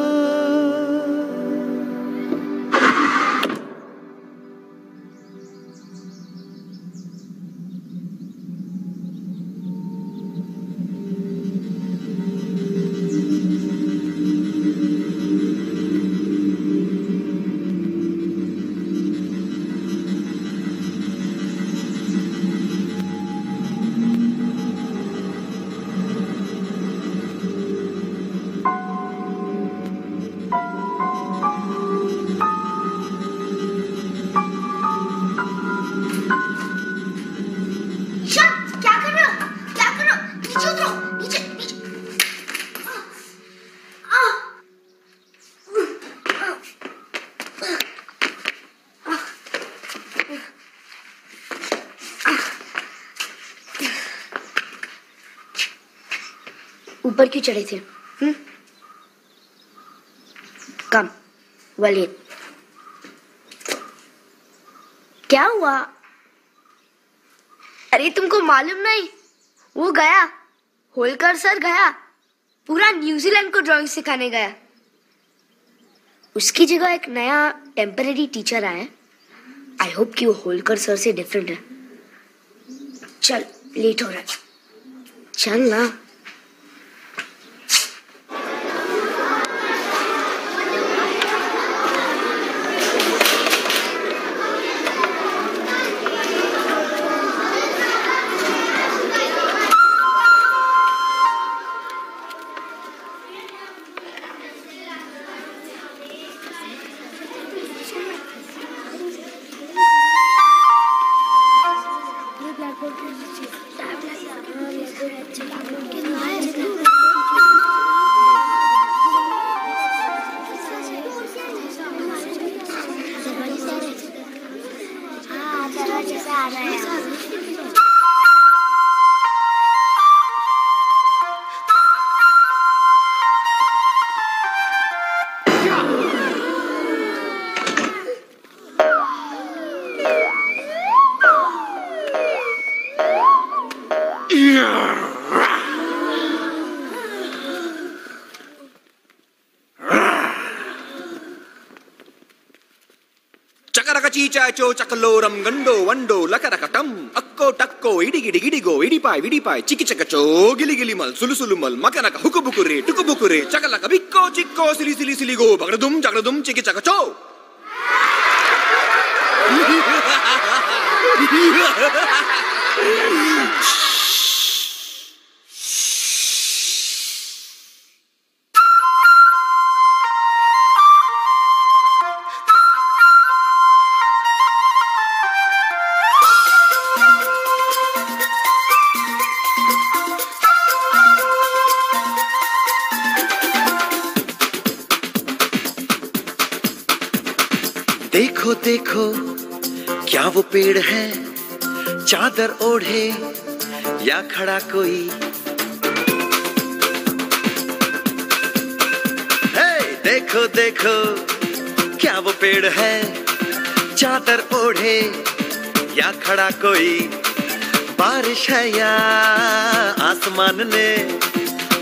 गया। पूरा न्यूजीलैंड को ड्राइंग सिखाने गया। उसकी जगह एक नया टेम्पररी टीचर आया आई होप कि वो होलकर सर से डिफरेंट है। चल लेट हो रहा है। चल ना। చకరక చీచాచో చకలోరం గండో వండో లకరకటం అక్కో టక్కో ఇడిగిడి గిడిగో ఇడిపాయ్ విడిపాయ్ చికి చకచో గిలిగిలి మల్ సులుసులు మల్ మకనక హుకుబుకురే టుకుబుకురే చకలక బిక్కో చిక్కో సిలి సిలి సిలిగో బగడదుం చగడదుం చికి చకచో देखो खड़ा कोई। हे देखो देखो, क्या वो पेड़ है? चादर ओढ़े या खड़ा कोई? बारिश है या आसमान ने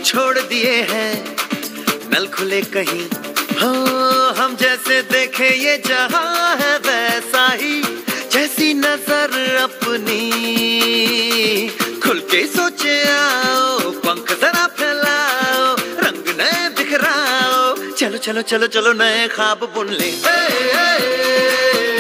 छोड़ दिए हैं? नल खुले कहीं। हो, हम जैसे देखे ये जहाँ है वैसा ही। जैसी नज़र अपनी। खुल के सोचे आओ पंख जरा फैलाओ रंग नए बिखराओ। चलो चलो चलो चलो नए खाब बुन ले। ए, ए, सापा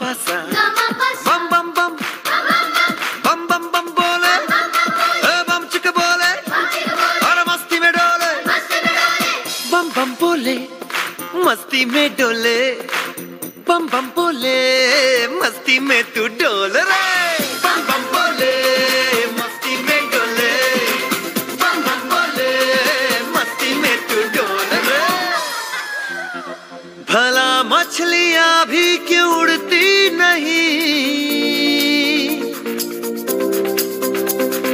पासा बम बम बम बम बम बम बोले बम चिक बोले और मस्ती में डोले बम बम बोले मस्ती में डोले बम बम बोले मस्ती में तू डोल रे बम बम बोले मस्ती में डोले बम बम बोले मस्ती में तू डोल रे भला मछलियाँ भी क्यों उड़ती नहीं।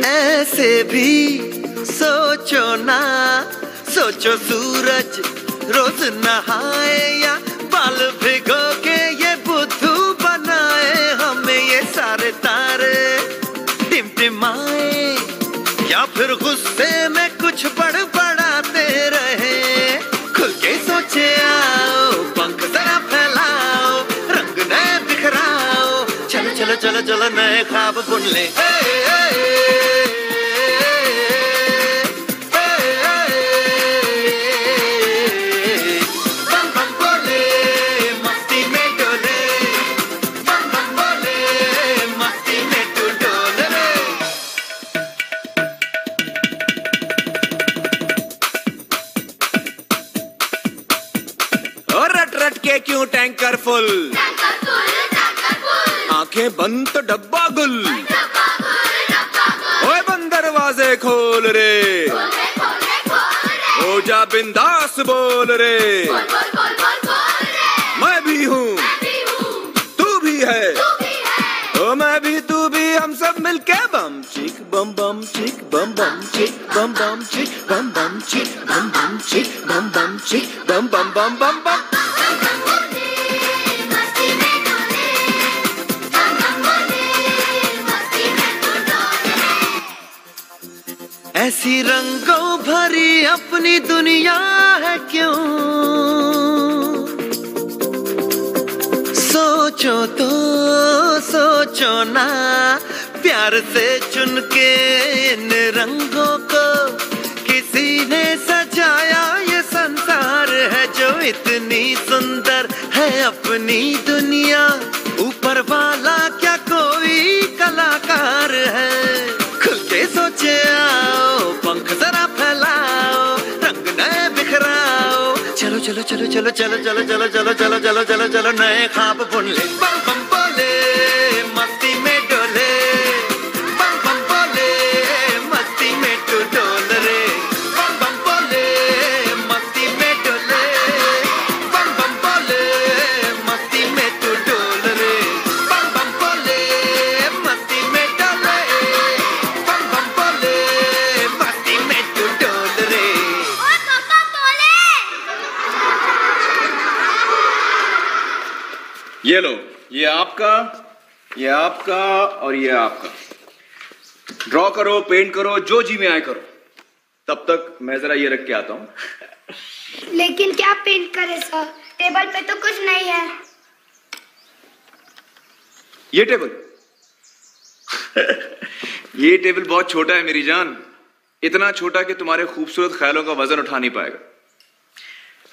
ऐसे भी सोचो ना सोचो सूरज रोज नहाए या चलो नए खाब बुन ले। बम बम बम ऐसी रंगों भरी अपनी दुनिया है क्यों? सोचो तो सोचो ना, प्यार से चुन के चलो चलो चलो चलो चलो चलो चलो चलो चलो चलो नए खाप बुन ले बम बम और ये आपका। ड्रॉ करो पेंट करो जो जी में आए करो। तब तक मैं जरा ये रख के आता हूँ। लेकिन क्या पेंट करे सर टेबल पे तो कुछ नहीं है। ये टेबल ये टेबल बहुत छोटा है मेरी जान। इतना छोटा कि तुम्हारे खूबसूरत ख्यालों का वज़न उठा नहीं पाएगा।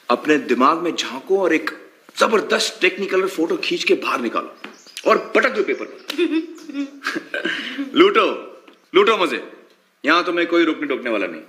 अपने दिमाग में झांको और एक ज़बरदस्त टेक्निकल फ़ोटो खींच के बाहर निकालो। और पटक दो पेपर पर। लूटो लूटो मुझे। यहाँ तुम्हें कोई रोकने टोकने वाला नहीं।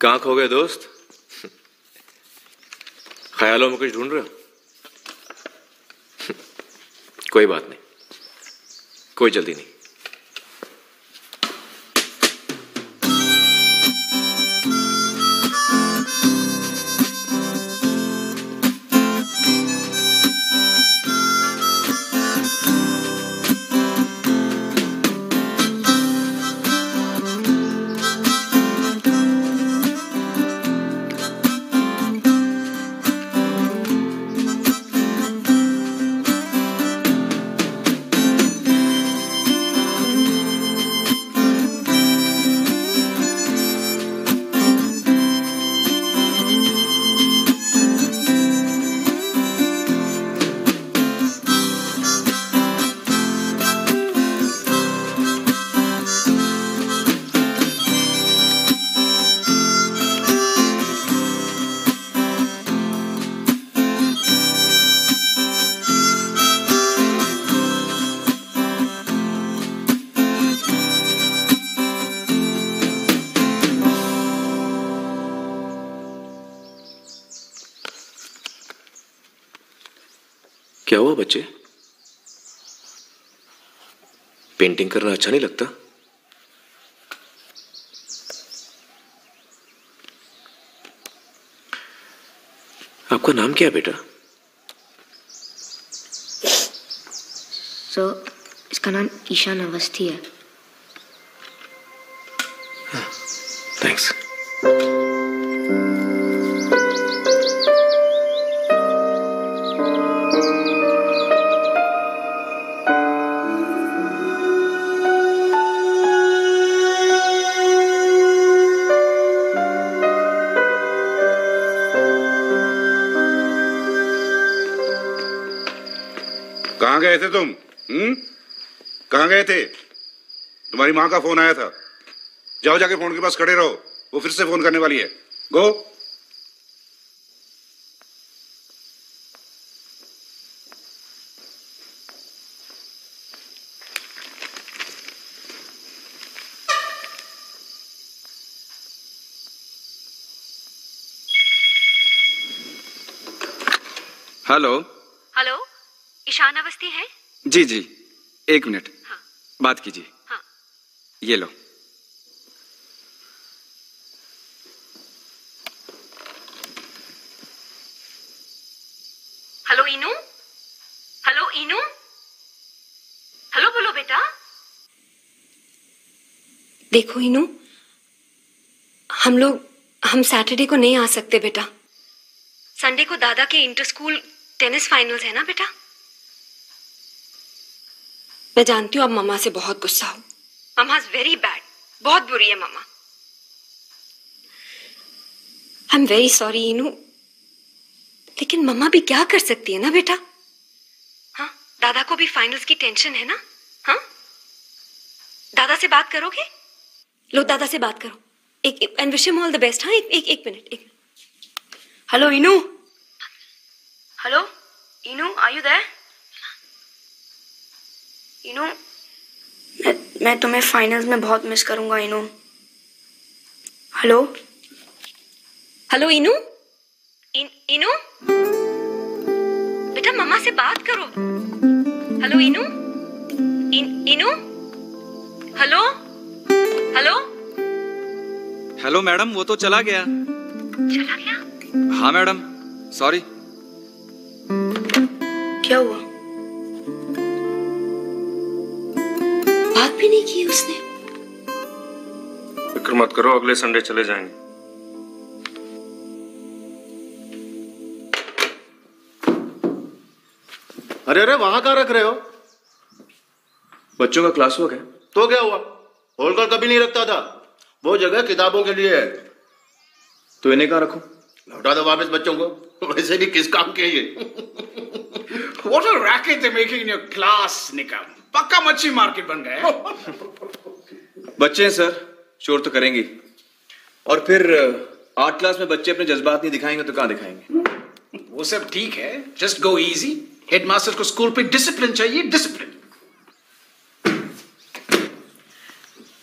कहाँ खो गए दोस्त? ख्यालों में कुछ ढूंढ रहे हो? कोई बात नहीं। कोई जल्दी नहीं। पेंटिंग करना अच्छा नहीं लगता। आपका नाम क्या है बेटा? सो इसका नाम ईशान अवस्थी है। गए थे तुम? हम्म? कहाँ गए थे? तुम्हारी माँ का फ़ोन आया था। जाओ जाके फ़ोन के पास खड़े रहो। वो फिर से फ़ोन करने वाली है। Go. Hello. Hello. Ishan Awasthi है? जी जी। एक मिनट। हाँ। बात कीजिए। हाँ। ये लो। Hello Inu hello Inu hello बोलो बेटा। देखो इनू हम लोग हम सैटरडे को नहीं आ सकते बेटा। संडे को दादा के इंटर स्कूल टेनिस फाइनल्स है ना बेटा? मैं जानती हूँ आप मम्मा से बहुत गुस्सा हो। मम्मा इज़ वेरी बैड बहुत बुरी है मामा। I am very sorry Inu लेकिन मम्मा भी क्या कर सकती है ना बेटा? हाँ दादा को भी फाइनल्स की टेंशन है ना? हाँ? दादा से बात करोगे? लो, दादा से बात करो। एक and wish all the best हाँ एक एक एक मिनट एक हेलो इनू हेलो इनू आर यू देयर इनू मैं मैं तुम्हें फाइनल्स में बहुत मिस करूँगा इनू हेलो हेलो इनू इन, इनू बेटा मम्मा से बात करो। हेलो इनू इन, इनू हेलो हेलो हेलो मैडम वो तो चला गया। चला गया? हाँ मैडम सॉरी क्या हुआ? बात भी नहीं की उसने। फ़िक्र मत करो अगले संडे चले जाएँगे। अरे अरे वहाँ कहाँ रख रहे हो? बच्चों का क्लास वर्क है। तो क्या हुआ? होलकर कभी नहीं रखता था। वो जगह किताबों के लिए है। तो इन्हें कहा रखो? लौटा दो वापस बच्चों को। वैसे भी किस काम के ये? What a racket they're making in your class, Nikam पक्का मच्छी मार्केट बन गए बच्चे हैं सर। शोर तो करेंगे। और फिर आर्ट क्लास में बच्चे अपने जज्बात नहीं दिखाएँगे तो कहाँ दिखाएँगे? वो सब ठीक है। जस्ट गो इजी हेडमास्टर को स्कूल पे डिसिप्लिन चाहिए डिसिप्लिन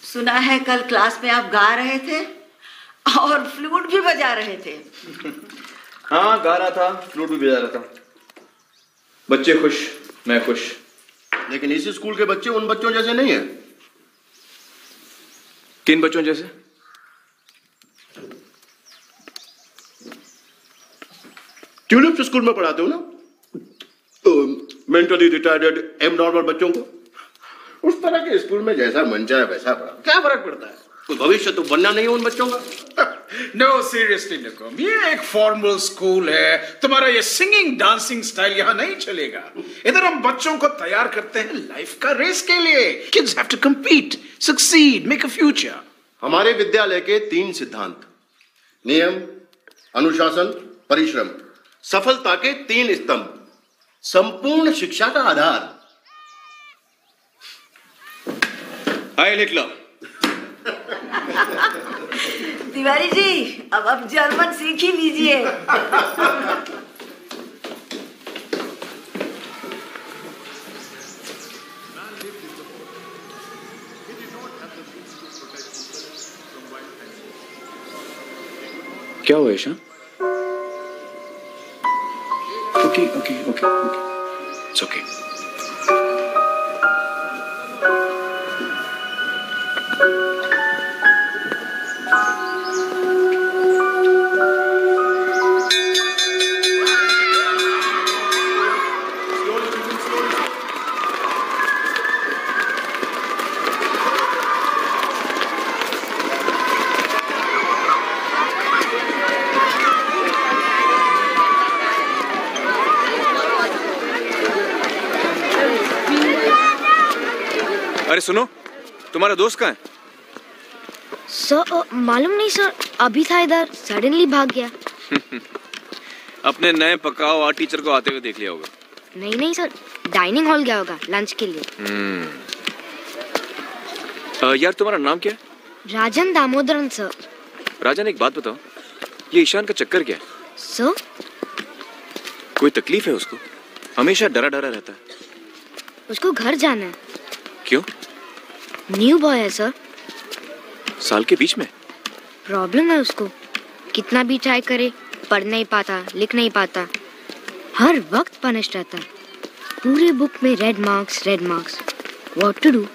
सुना है कल क्लास में आप गा रहे थे और फ्लूट भी बजा रहे थे। हाँ गा रहा था फ्लूट भी बजा रहा था। बच्चे खुश मैं खुश। लेकिन इस स्कूल के बच्चे उन बच्चों जैसे नहीं है। किन बच्चों जैसे? ट्यूलिप स्कूल में पढ़ाते हो ना? मेंटली रिटायर्ड एम नॉर्मल बच्चों को। उस तरह के स्कूल में जैसा मन चाहे वैसा पढ़ा क्या फ़र्क पड़ता है? कोई भविष्य तो बनना नहीं है उन बच्चों का। नो सीरियसली निकम ये एक फॉर्मल स्कूल है तुम्हारा ये सिंगिंग डांसिंग स्टाइल यहाँ नहीं चलेगा इधर हम बच्चों को तैयार करते हैं लाइफ का रेस के लिए kids have to compete succeed make a future. हमारे विद्यालय के तीन सिद्धांत। नियम अनुशासन परिश्रम। सफलता के तीन स्तंभ। संपूर्ण शिक्षा का आधार। हाय हिटलर तिवारी जी, अब आप जर्मन सीख ही लीजिए। क्या हुआ Isha? Okay okay okay okay it's okay अरे सुनो। तुम्हारा दोस्त कहाँ है? सर मालूम नहीं सर। अभी था इधर सडनली भाग गया। अपने नए पकाओ आर्ट टीचर को आते हुए देख लिया होगा। नहीं नहीं सर। डाइनिंग हॉल गया होगा लंच के लिए। हम्म। अ, यार तुम्हारा नाम क्या है? राजन दामोदरन सर। राजन एक बात बताओ। ये ईशान का चक्कर क्या है? सर? कोई तकलीफ़ है उसको? हमेशा डरा डरा रहता है। उसको घर जाना है। क्यों? न्यू बॉय है सर। साल के बीच में? प्रॉब्लम है उसको। कितना भी ट्राई करे पढ़ नहीं पाता लिख नहीं पाता। हर वक्त पनिश रहता पूरे बुक में red marks red marks what to do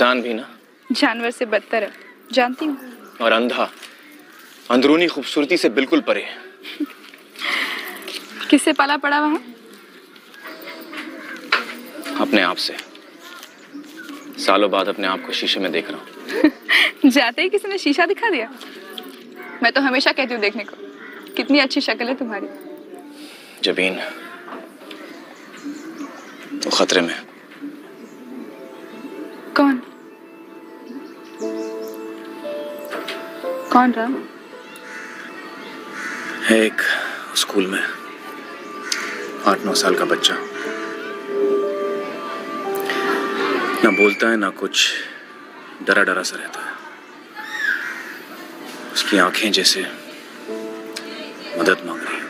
इंसान भी ना। जानवर से बदतर है। जानती हूँ। और अंधा। अंदरूनी खूबसूरती से बिल्कुल परे किससे पाला पड़ा वहाँ? अपने आप से। सालों बाद अपने आप को शीशे में देख रहा हूँ। जाते ही किसी ने शीशा दिखा दिया? मैं तो हमेशा कहती हूँ देखने को। कितनी अच्छी शक्ल है तुम्हारी। जबीन। तो खतरे में कौन राम है एक स्कूल में आठ नौ साल का बच्चा। ना बोलता है, ना कुछ। डरा डरा सा रहता है। उसकी आँखें जैसे मदद मांग रही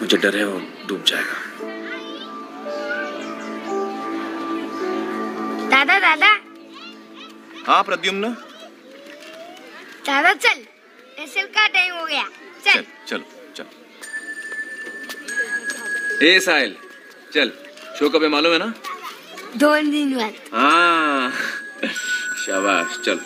मुझे डर है, वो डूब जाएगा। हाँ प्रद्युम्न। दादा चल। रिसल का टाइम हो गया। चल। चलो चल ए साहिल चल। शो कब है मालूम है ना? दो दिन बाद। हाँ। शाबाश चल।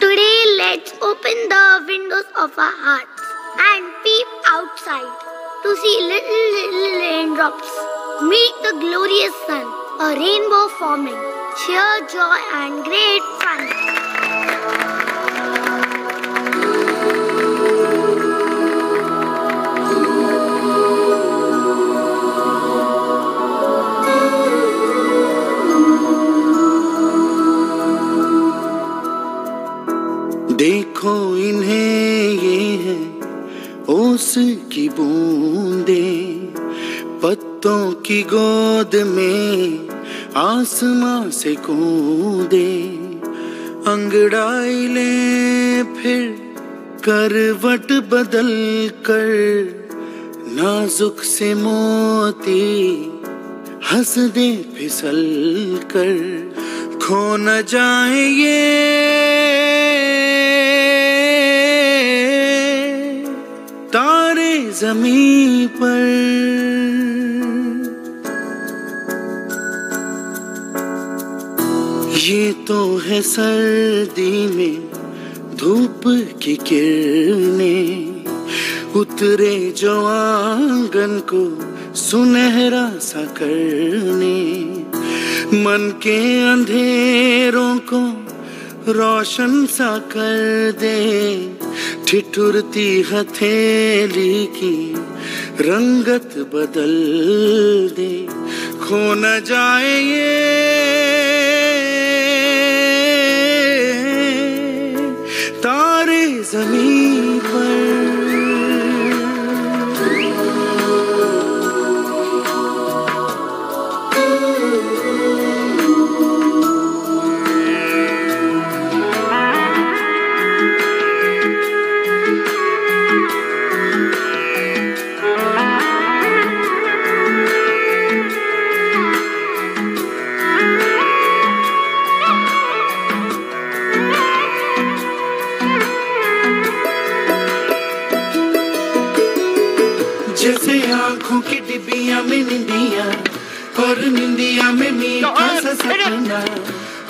Today let's open the windows of our heart and peep outside to see little little raindrops meet the glorious sun a rainbow forming Cheer, joy, and great fun. देखो इन्हें ये है ओस की बूंदे पत्तों की गोद में आसमां से कूदे अंगड़ाई ले फिर करवट बदल कर नाजुक से मोती हंस दे फिसल कर खो न जाए ये तारे ज़मीन पर तो है सर्दी में धूप की किरणें। उतरे जो आँगन को सुनहरा सा करने। मन के अंधेरों को रोशन सा कर दे। ठिठुरती हथेली की रंगत बदल दे। खो न जाए ये तारे ज़मीन आँखों की डिबिया में निंदिया और निंदिया में मीठा सा सपना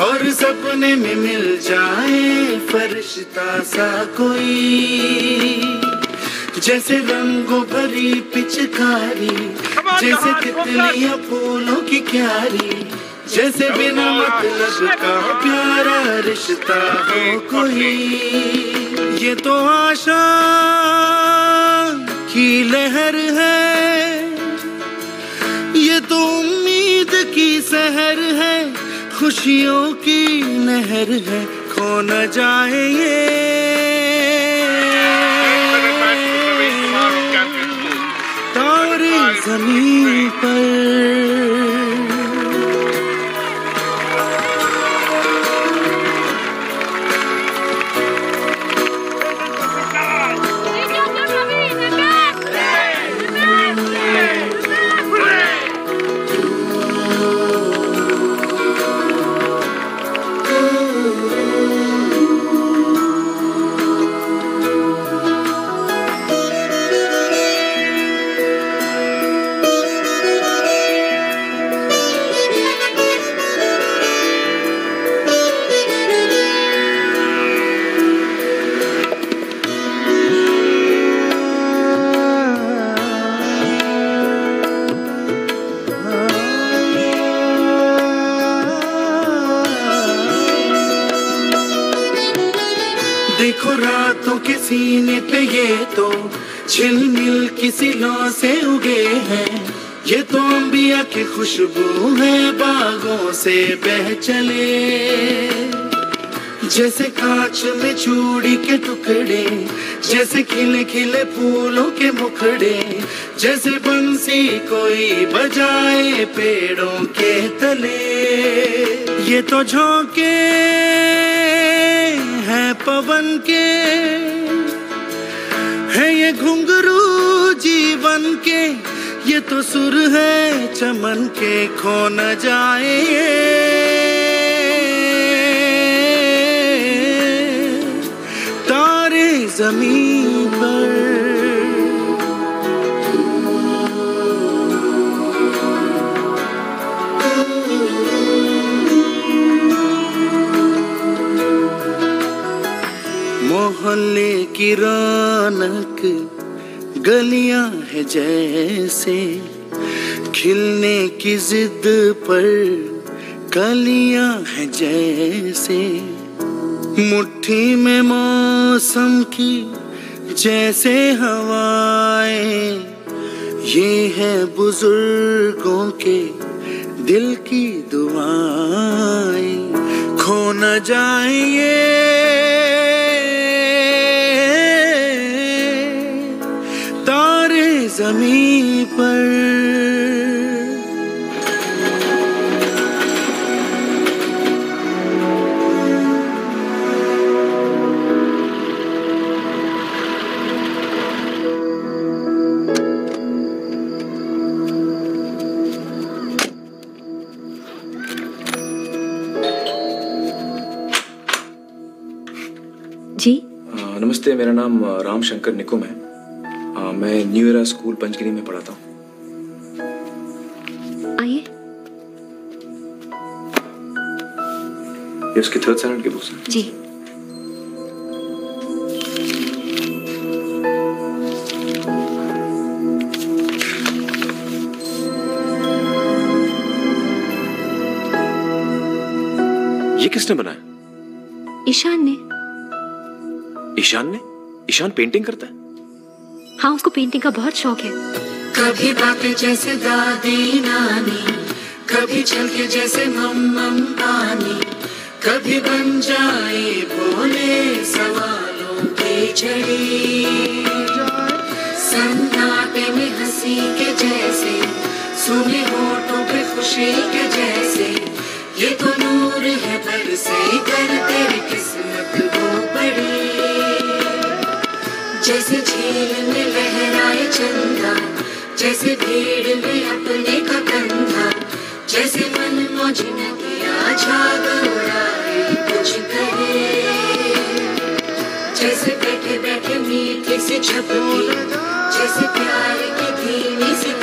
और सपने में मिल जाए फरिश्ता सा कोई। जैसे रंगों भरी पिचकारी जैसे तितलियाँ फूलों की क्यारी जैसे बिना मतलब का प्यारा रिश्ता हो कोई। ये तो आशा की लहर है। ये तो उम्मीद की सहर है। खुशियों की नहर है। खो न जाए ये। तारे ज़मीन पर। झिलमिल किसी लौ से उगे हैं। ये तो अंबिया की खुशबू है, बागों से बह चले। जैसे कांच में चूड़ी के टुकड़े, जैसे खिले खिले फूलों के मुखड़े, जैसे बंसी कोई बजाए पेड़ों के तले। ये तो झोंके हैं, पवन के। है ये घुंघरू जीवन के, ये तो सुर है चमन के, खो न जाए तारे ज़मीन पर। मोहल्ले की गलियाँ है जैसे, खिलने की जिद पर कलियाँ है जैसे। मुट्ठी में मौसम की जैसे हवाएँ, ये है बुज़ुर्गों के दिल की दुआएँ। खो न जाए ये ज़मीन पर। जी। आ, नमस्ते मेरा नाम राम शंकर निकुम है। मैं न्यू एरा स्कूल पंचगिरी में पढ़ाता हूँ। आइए। ये उसकी थर्ड स्टैंडर्ड की बुक्स हैं। जी। ये किसने बनाया? ईशान ने। ईशान ने? ईशान पेंटिंग करता है? हाँ उसको पेंटिंग का बहुत शौक है। कभी बातें जैसे दादी नानी, कभी छलके जैसे मम्मम पानी, कभी बन जाए भोले सवालों की झड़ी सन्नाटे में हँसी के जैसे, सुने होठों पे खुशी के जैसे, ये तो नूर है बरसे कर तेरी किस्मत हो बड़ी। जैसे झील में लहराए चंदा, जैसे भीड़ में अपने का कंधा, जैसे मन मौज किया उड़ाए कुछ करे जैसे बैठे बैठे मीठे से छपोरा जैसे प्यार की धीमी सी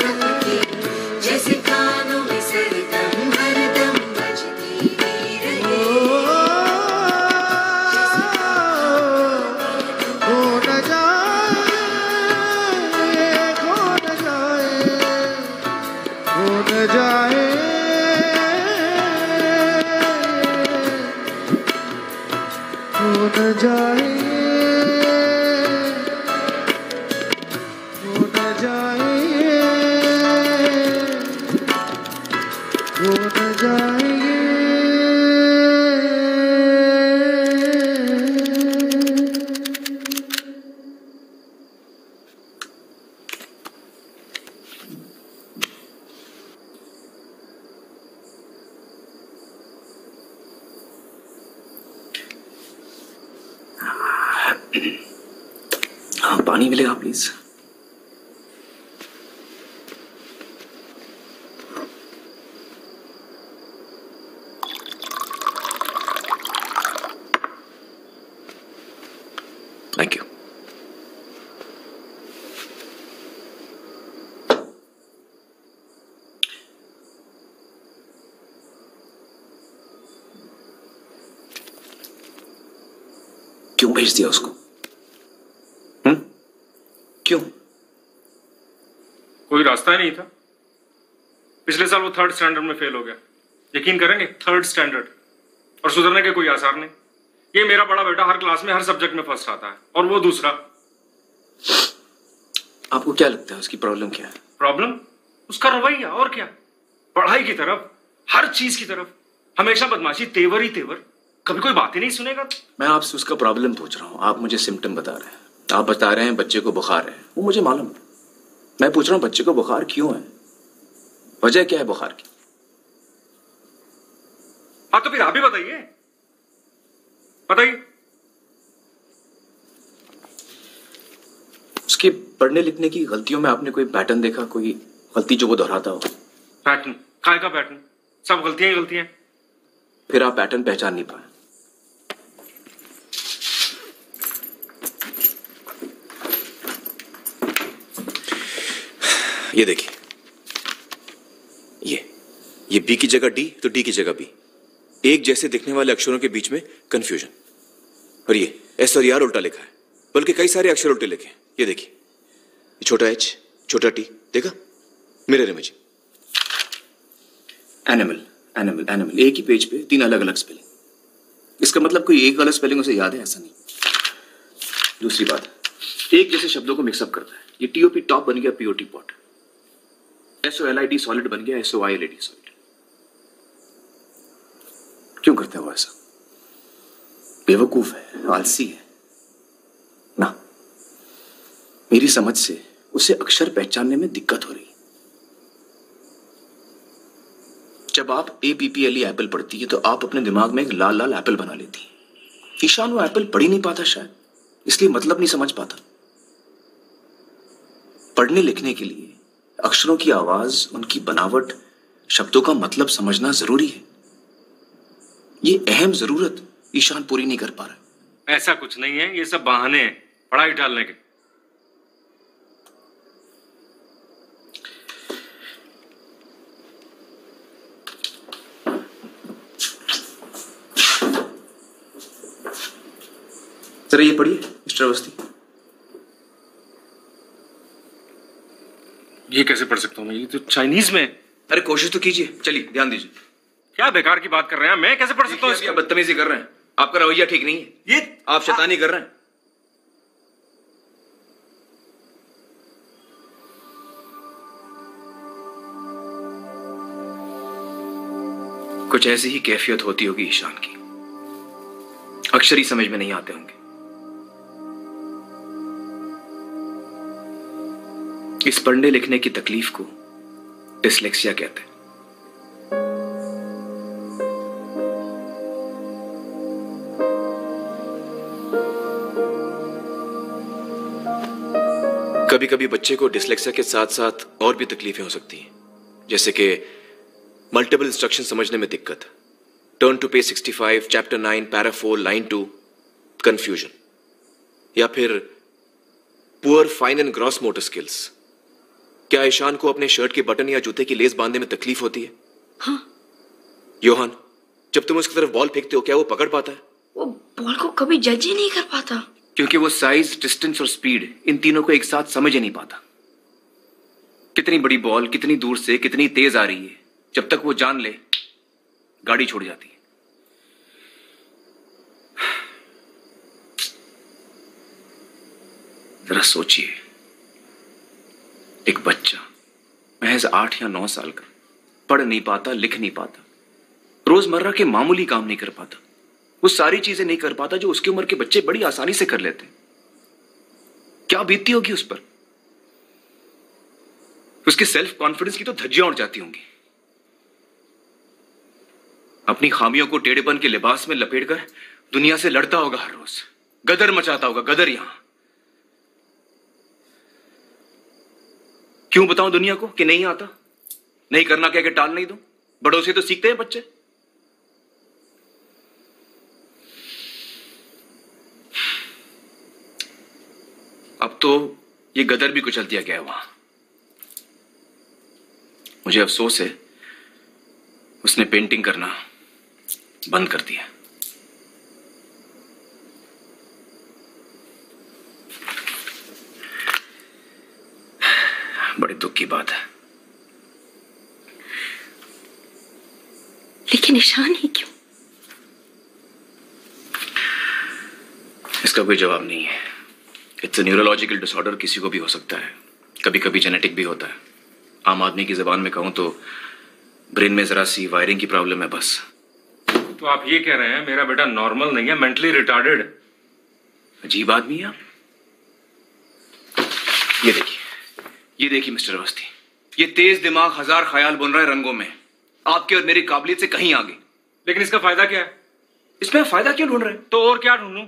भेज दिया उसको। हम्म? क्यों? कोई रास्ता ही नहीं था। पिछले साल वो थर्ड स्टैंडर्ड में फेल हो गया। यकीन करेंगे थर्ड स्टैंडर्ड और सुधरने के कोई आसार नहीं। ये मेरा बड़ा बेटा हर क्लास में हर सब्जेक्ट में फ़र्स्ट आता है। और वो दूसरा। आपको क्या लगता है उसकी प्रॉब्लम क्या है? प्रॉब्लम उसका रवैया और क्या? पढ़ाई की तरफ़ हर चीज़ की तरफ़। हमेशा बदमाशी तेवर ही तेवर। कभी कोई बात ही नहीं सुनेगा। मैं आपसे उसका प्रॉब्लम पूछ रहा हूँ। आप मुझे सिम्टम बता रहे हैं। आप बता रहे हैं बच्चे को बुखार है। वो मुझे मालूम है। मैं पूछ रहा हूँ बच्चे को बुखार क्यों है? वजह क्या है बुखार की? हाँ तो फिर आप ही बताइए। बताइए। उसके पढ़ने लिखने की गलतियों में आपने कोई पैटर्न देखा? कोई गलती जो वो दोहराता हो? पैटर्न काय का पैटर्न सब गलतियाँ ही गलतियाँ। फिर आप पैटर्न पहचान नहीं पाए। ये देखिए। ये। ये बी की जगह डी तो डी की जगह बी एक जैसे दिखने वाले अक्षरों के बीच में कंफ्यूजन और ये एस और यार उल्टा लिखा है। बल्कि कई सारे अक्षर उल्टे लिखे हैं। ये देखिए। छोटा एच छोटा टी देखा? मेरे mirror imaging animal animal animal एक ही पेज पे तीन अलग अलग स्पेलिंग इसका मतलब कोई एक गलत स्पेलिंग उसे याद है? ऐसा नहीं। दूसरी बात। एक जैसे शब्दों को मिक्सअप करता है। ये टीओपी टॉप बन गया P O T pot S O L I D solid बन गया S O I L D solid क्यों करते हो ऐसा? बेवकूफ़ है, आलसी है। ना, मेरी समझ से उसे अक्षर पहचानने में दिक्कत हो रही जब आप A P P L apple पढ़ती है तो आप अपने दिमाग में एक लाल लाल एप्पल बना लेती है। ईशान वो एप्पल पढ़ ही नहीं पाता शायद, इसलिए मतलब नहीं समझ पाता। पढ़ने लिखने के लिए अक्षरों की आवाज़ उनकी बनावट शब्दों का मतलब समझना ज़रूरी है। ये अहम ज़रूरत ईशान पूरी नहीं कर पा रहा ऐसा कुछ नहीं है ये सब बहाने हैं पढ़ाई टालने के। जरा ये पढ़िए मिस्टर अवस्थी। ये कैसे पढ़ सकता हूँ मैं? ये तो चाइनीज़ में है। अरे कोशिश तो कीजिए। चलिए ध्यान दीजिए। क्या बेकार की बात कर रहे हैं मैं कैसे पढ़ सकता हूँ बदतमीजी कर रहे हैं। आपका रवैया ठीक नहीं है। ये आप शैतानी कर रहे हैं। कुछ ऐसी ही कैफियत होती होगी ईशान की। अक्षर ही समझ में नहीं आते होंगे। इस पढ़ने लिखने की तकलीफ़ को डिसलेक्सिया कहते हैं। कभी कभी बच्चे को डिसलेक्सिया के साथ साथ और भी तकलीफें हो सकती हैं। जैसे कि मल्टीपल इंस्ट्रक्शन समझने में दिक्कत turn to page 65 chapter 9 para 4 line 2 confusion या फिर poor fine and gross motor skills क्या ईशान को अपने शर्ट के बटन या जूते की लेस बांधने में तकलीफ़ होती है? हाँ। योहान जब तुम उसकी तरफ़ बॉल फेंकते हो क्या वो पकड़ पाता है? वो बॉल को कभी जज ही नहीं कर पाता। क्योंकि वो साइज़ डिस्टेंस और स्पीड इन तीनों को एक साथ समझ ही नहीं पाता। कितनी बड़ी बॉल कितनी दूर से कितनी तेज आ रही है जब तक वो जान ले गाड़ी छोड़ जाती है। जरा सोचिए। एक बच्चा, महज आठ या नौ साल का, पढ़ नहीं पाता, लिख नहीं पाता, रोज़मर्रा के मामूली काम नहीं कर पाता, वो सारी चीज़ें नहीं कर पाता जो उसकी उम्र के बच्चे बड़ी आसानी से कर लेते हैं। क्या बीतती होगी उस पर? उसके सेल्फ कॉन्फिडेंस की तो धज्जियाँ उड़ जाती होंगी। अपनी खामियों को टेढ़ेपन के लिबास में लपेटकर दुनिया से लड़ता होगा हर रोज, गदर मचाता होगा, गदर यहाँ। क्यों बताऊँ दुनिया को कि नहीं आता? नहीं करना क्या कि टाल नहीं दूँ? बड़ों से तो सीखते हैं बच्चे। अब तो ये गदर भी कुचल दिया गया वहाँ। मुझे अफसोस है, उसने पेंटिंग करना बंद कर दिया। बड़े दुख की बात है। लेकिन निशान ही क्यों? इसका कोई जवाब नहीं है। इट्स न्यूरोलॉजिकल डिसऑर्डर किसी को भी हो सकता है। कभी कभी जेनेटिक भी होता है। आम आदमी की जबान में कहूँ तो ब्रेन में जरा सी वायरिंग की प्रॉब्लम है बस। तो आप ये कह रहे हैं मेरा बेटा नॉर्मल नहीं है मेंटली रिटार्डेड अजीब आदमी है आप। ये देखिए। ये देखिए मिस्टर अवस्थी ये तेज दिमाग हज़ार ख्याल बुन रहा है रंगों में। आपके और मेरी काबिलियत से कहीं आगे। लेकिन इसका फ़ायदा क्या है? इसमें फ़ायदा क्यों ढूंढ रहे हैं? तो और क्या ढूंढू?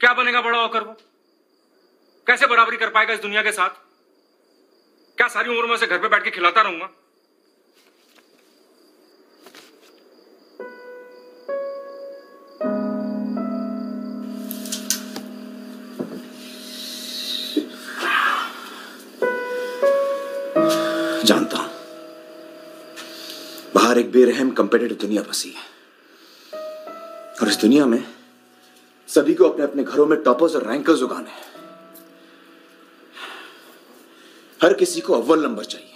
क्या बनेगा बड़ा होकर वो? कैसे बराबरी कर पाएगा इस दुनिया के साथ? क्या सारी उम्र में से घर पे बैठ के खिलाता रहूँगा? बाहर एक बेरहम कंपेटेटिव दुनिया बसी है। और इस दुनिया में सभी को अपने अपने घरों में टॉपर्स और रैंकर्स उगाने हैं। हर किसी को अव्वल नंबर चाहिए।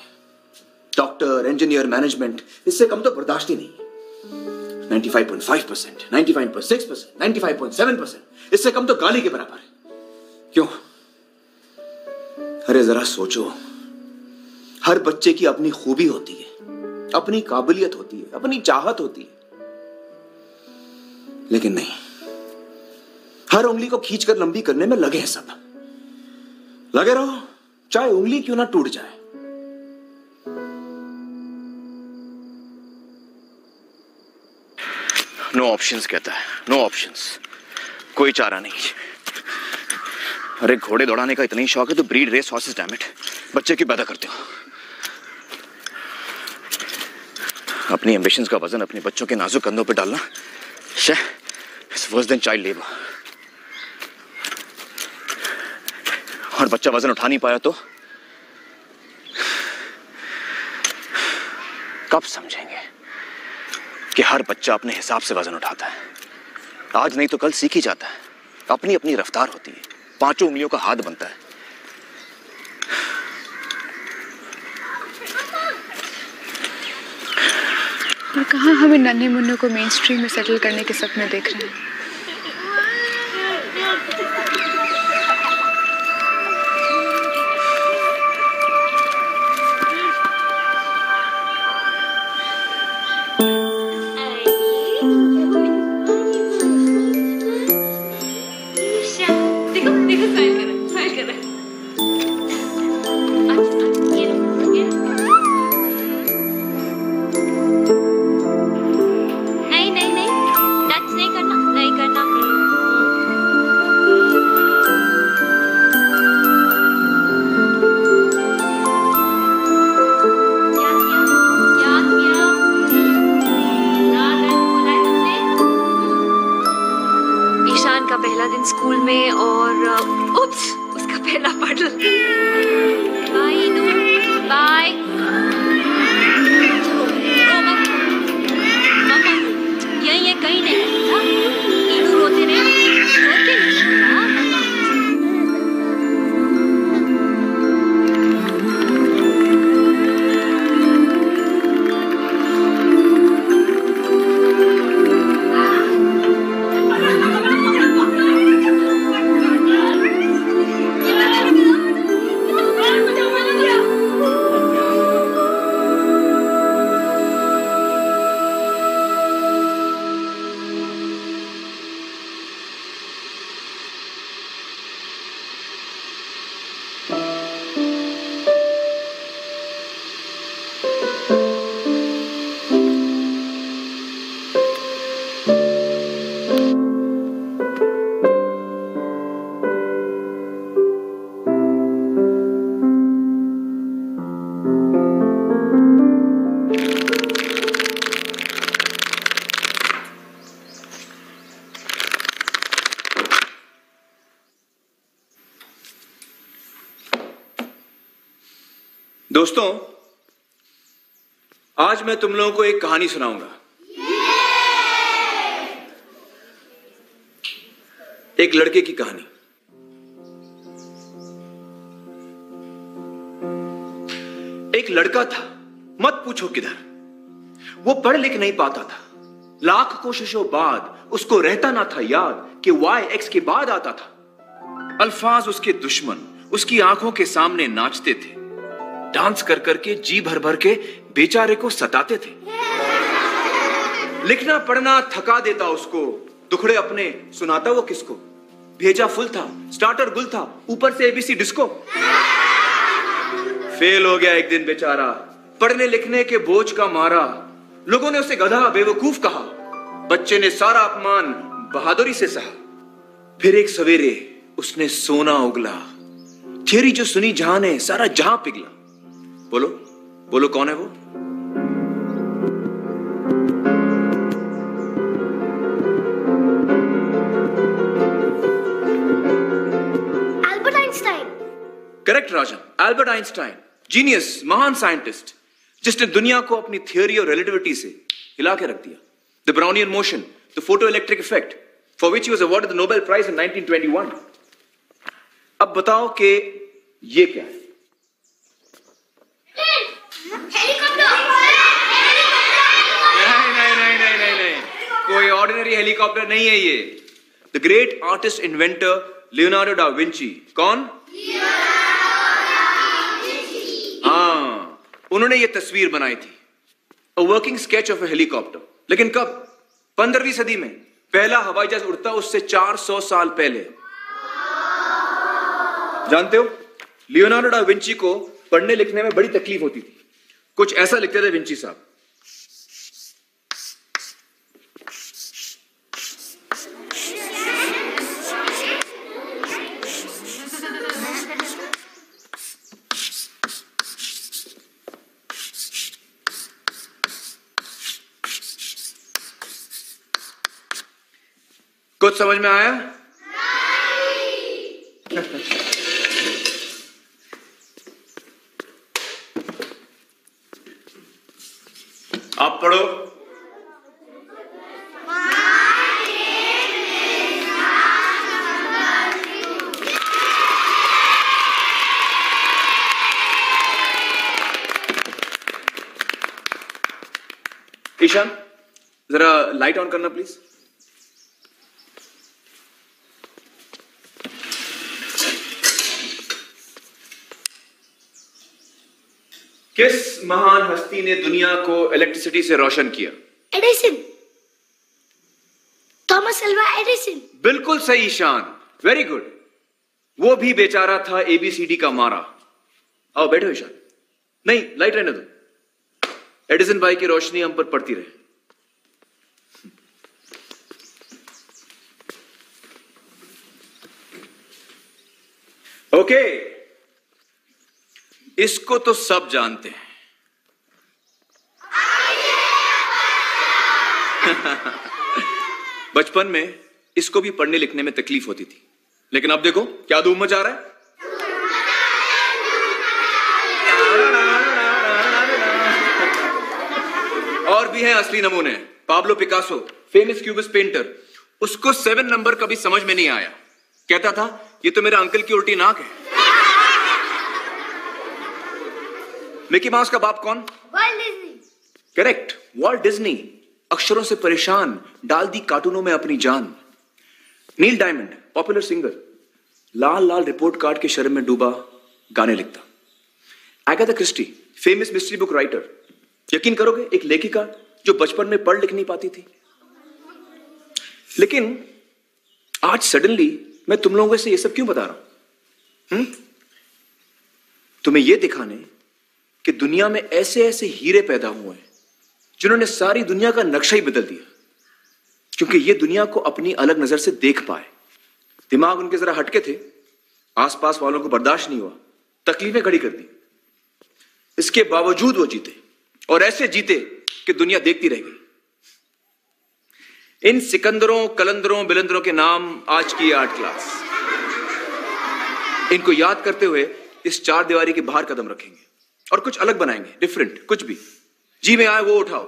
डॉक्टर, इंजीनियर, मैनेजमेंट, इससे कम तो बर्दाश्त ही नहीं। 95.5 परसेंट 95.6 परसेंट 95.7 परसेंट, इससे कम तो गाली के बराबर है। क्यों? अरे जरा सोचो, हर बच्चे की अपनी खूबी होती है। अपनी काबिलियत होती है, अपनी चाहत होती है। लेकिन नहीं, हर उंगली को खींचकर लंबी करने में लगे हैं सब। लगे रहो, चाहे उंगली क्यों ना टूट जाए। नो ऑप्शंस कहता है नो ऑप्शंस कोई चारा नहीं। अरे घोड़े दौड़ाने का इतना ही शौक है तो ब्रीड रेस हॉर्सेस डैमेट बच्चे की पैदा करते हो। अपनी एम्बिशंस का वज़न अपने बच्चों के नाजुक कंधों पर डालना। शे it's worse than child labour और बच्चा वज़न उठा नहीं पाया तो कब समझेंगे कि हर बच्चा अपने हिसाब से वज़न उठाता है? आज नहीं तो कल सीख ही जाता है। अपनी अपनी रफ्तार होती है। पाँचों उंगलियों का हाथ बनता है। और कहा हमें नन्हे मुन्नों को मेन स्ट्रीम में सेटल करने के सपने देख रहे हैं देखो देखो कर मैं तुम लोगों को एक कहानी सुनाऊँगा। एक लड़के की कहानी। एक लड़का था, मत पूछो किधर। वो पढ़ लिख नहीं पाता था। लाख कोशिशों बाद उसको रहता ना था याद कि वाई एक्स के बाद आता था। अल्फाज उसके दुश्मन, उसकी आँखों के सामने नाचते थे। डांस कर करके जी भर भर के बेचारे को सताते थे। लिखना, पढ़ना, थका देता उसको। दुखड़े अपने सुनाता वो किसको? भेजा फुल था स्टार्टर गुल था, ऊपर से एबीसी डिस्को फेल हो गया एक दिन बेचारा, पढ़ने लिखने के बोझ का मारा। लोगों ने उसे गधा, बेवकूफ़ कहा। बच्चे ने सारा अपमान बहादुरी से सहा। फिर एक सवेरे उसने सोना उगला। थियरी जो सुनी जहाँ ने सारा जहाँ पिघला। बोलो बोलो कौन है वो? Correct Rajan Albert Einstein genius महान साइंटिस्ट जिसने दुनिया को अपनी थियोरी और रिलेटिविटी से हिला के रख दिया। The Brownian motion the photo electric effect for which was award the Nobel prize in 1921 अब बताओ कि ये क्या है? नहीं नहीं नहीं नहीं नहीं नहीं कोई ऑर्डिनरी हेलीकॉप्टर नहीं है ये। The great artist inventor Leonardo da Vinci कौन? उन्होंने ये तस्वीर बनाई थी। A working sketch of a helicopter लेकिन कब? पंद्रहवीं सदी में। पहला हवाई जहाज़ उड़ता उससे 400 साल पहले। जानते हो? लियोनार्डो डा विंची को पढ़ने लिखने में बड़ी तकलीफ़ होती थी। कुछ ऐसा लिखते थे विंची साहब। कुछ समझ में आया? आप पढ़ो। ईशान जरा लाइट ऑन करना प्लीज़ किस महान हस्ती ने दुनिया को इलेक्ट्रिसिटी से रोशन किया? एडिसन थॉमस अल्वा एडिसन बिल्कुल सही ईशान वेरी गुड वो भी बेचारा था एबीसीडी का मारा। आओ बैठो ईशान नहीं लाइट रहने दो। एडिसन भाई की रोशनी हम पर पड़ती रहे। ओके इसको तो सब जानते हैं। बचपन में इसको भी पढ़ने लिखने में तकलीफ़ होती थी। लेकिन अब देखो, क्या धूम मचा रहा है? और भी हैं असली नमूने। Pablo Picasso famous cubist painter उसको सेवन नंबर कभी समझ में नहीं आया। कहता था, ये तो मेरे अंकल की उल्टी नाक है। मिकी माउस का बाप कौन? करेक्ट वॉल्ट डिज्नी अक्षरों से परेशान डाल दी कार्टूनों में अपनी जान। नील डायमंड पॉपुलर सिंगर लाल लाल रिपोर्ट कार्ड के शर्म में डूबा गाने लिखता। Agatha Christie famous mystery book writer यकीन करोगे एक लेखिका जो बचपन में पढ़ लिख नहीं पाती थी। लेकिन आज सडनली मैं तुम लोगों से ये सब क्यों बता रहा हूँ? हुँ? तुम्हें यह दिखाने कि दुनिया में ऐसे ऐसे हीरे पैदा हुए हैं, जिन्होंने सारी दुनिया का नक्शा ही बदल दिया। क्योंकि ये दुनिया को अपनी अलग नज़र से देख पाए। दिमाग उनके जरा हटके थे, आसपास वालों को बर्दाश्त नहीं हुआ, तकलीफें खड़ी कर दी। इसके बावजूद वो जीते, और ऐसे जीते कि दुनिया देखती रह गई। इन सिकंदरों, कलंदरों, बिलंदरों के नाम आज की आर्ट क्लास। इनको याद करते हुए इस चार दीवारी के बाहर कदम रखेंगे। और कुछ अलग बनाएँगे डिफरेंट कुछ भी। जी में आए, वो उठाओ।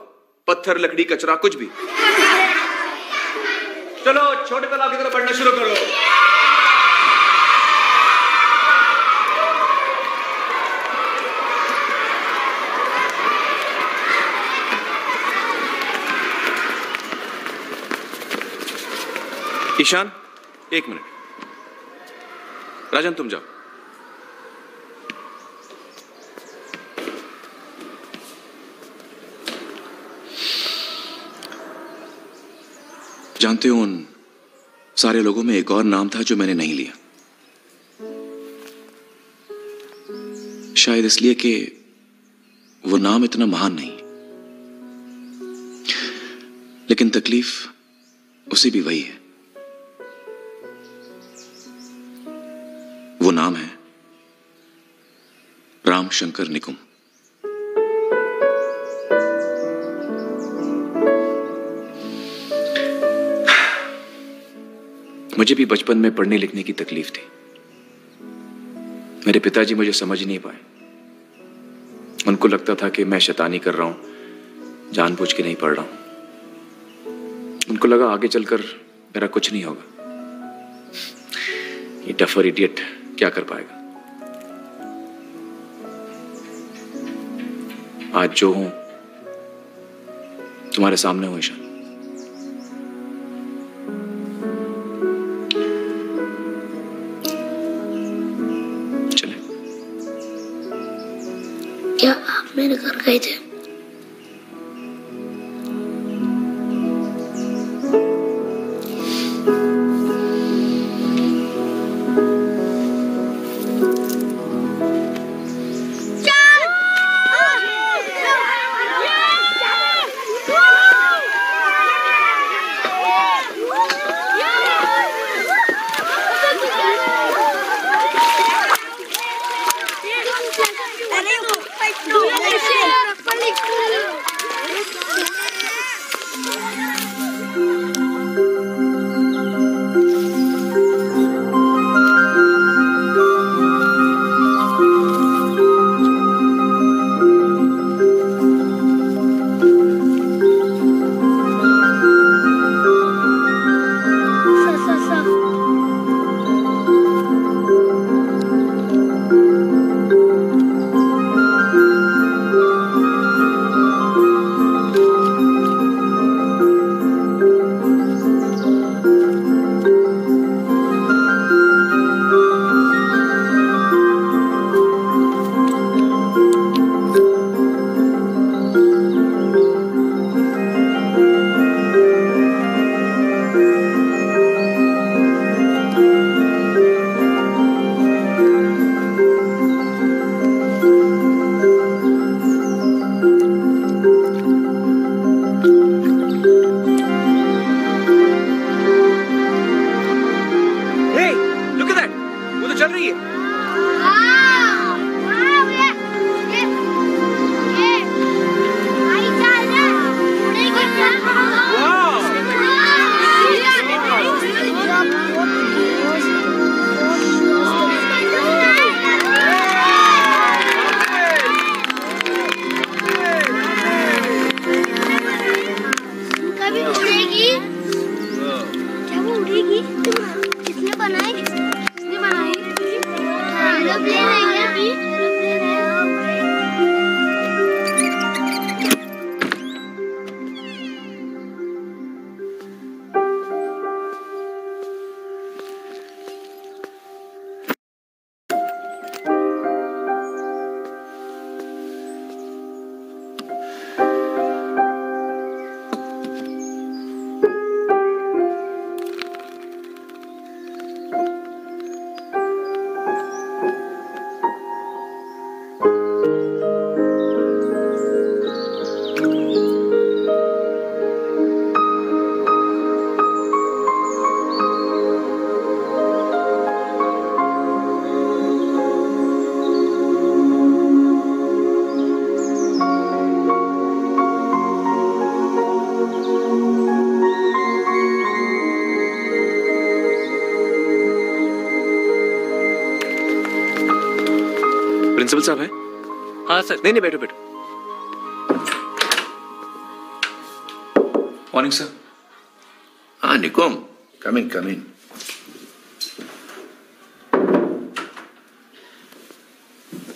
पत्थर, लकड़ी, कचरा, कुछ भी। चलो, छोटे तालाब की तरफ़ बढ़ना शुरू करो। ईशान, एक मिनट। राजन, तुम जाओ। जानते हो उन सारे लोगों में एक और नाम था जो मैंने नहीं लिया। शायद इसलिए कि वो नाम इतना महान नहीं। लेकिन तकलीफ़ उसे भी वही है। वो नाम है राम शंकर निकुम। मुझे भी बचपन में पढ़ने लिखने की तकलीफ़ थी। मेरे पिताजी मुझे समझ नहीं पाए। उनको लगता था कि मैं शैतानी कर रहा हूँ, जानबूझ के नहीं पढ़ रहा हूँ। उनको लगा आगे चलकर मेरा कुछ नहीं होगा। ये डफर इडियट क्या कर पाएगा? आज जो हूँ, तुम्हारे सामने हूँ ईशान। आप साहब है? हाँ सर। नहीं नहीं बैठो बैठो। मॉर्निंग सर हाँ निकोम। कम इन कम इन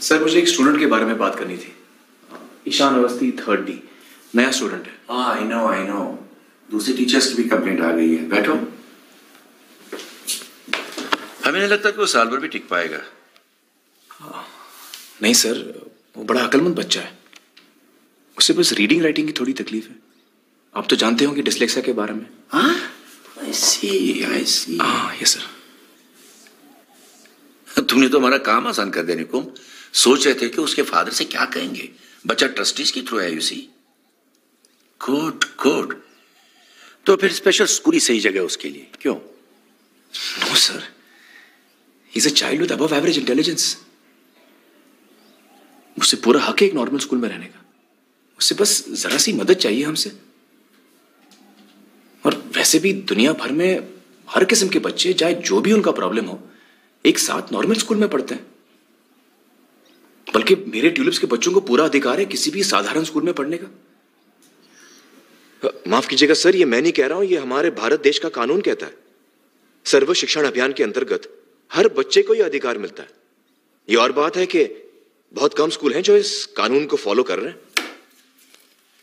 सर मुझे एक स्टूडेंट के बारे में बात करनी थी। ईशान अवस्थी थर्ड डी नया स्टूडेंट है। हाँ आई नो आई नो दूसरे टीचर्स की भी कंप्लेंट आ गई है। बैठो। हमें नहीं लगता कि वो साल भर भी टिक पाएगा। नहीं सर वो बड़ा अकलमंद बच्चा है। उसे बस रीडिंग राइटिंग की थोड़ी तकलीफ़ है। आप तो जानते होंगे डिसलेक्सिया के बारे में। आई सी आई सी हाँ यस सर तुमने तो हमारा काम आसान कर देने को। सोच रहे थे कि उसके फादर से क्या कहेंगे? बच्चा ट्रस्टीज के थ्रू है यू सी गुड गुड तो फिर स्पेशल स्कूल ही सही जगह उसके लिए। क्यों? No sir is a child with above average intelligence उसे पूरा हक है एक नॉर्मल स्कूल में रहने का। उसे बस जरा सी मदद चाहिए हमसे। और वैसे भी दुनिया भर में हर किस्म के बच्चे, चाहे जो भी उनका प्रॉब्लम हो, एक साथ नॉर्मल स्कूल में पढ़ते हैं। बल्कि मेरे ट्यूलिप्स के बच्चों को पूरा अधिकार है किसी भी साधारण स्कूल में पढ़ने का। माफ़ कीजिएगा सर, ये मैं नहीं कह रहा हूँ, ये हमारे भारत देश का कानून कहता है। सर्व शिक्षण अभियान के अंतर्गत हर बच्चे को यह अधिकार मिलता है। ये और बात है कि बहुत कम स्कूल हैं जो इस कानून को फॉलो कर रहे हैं।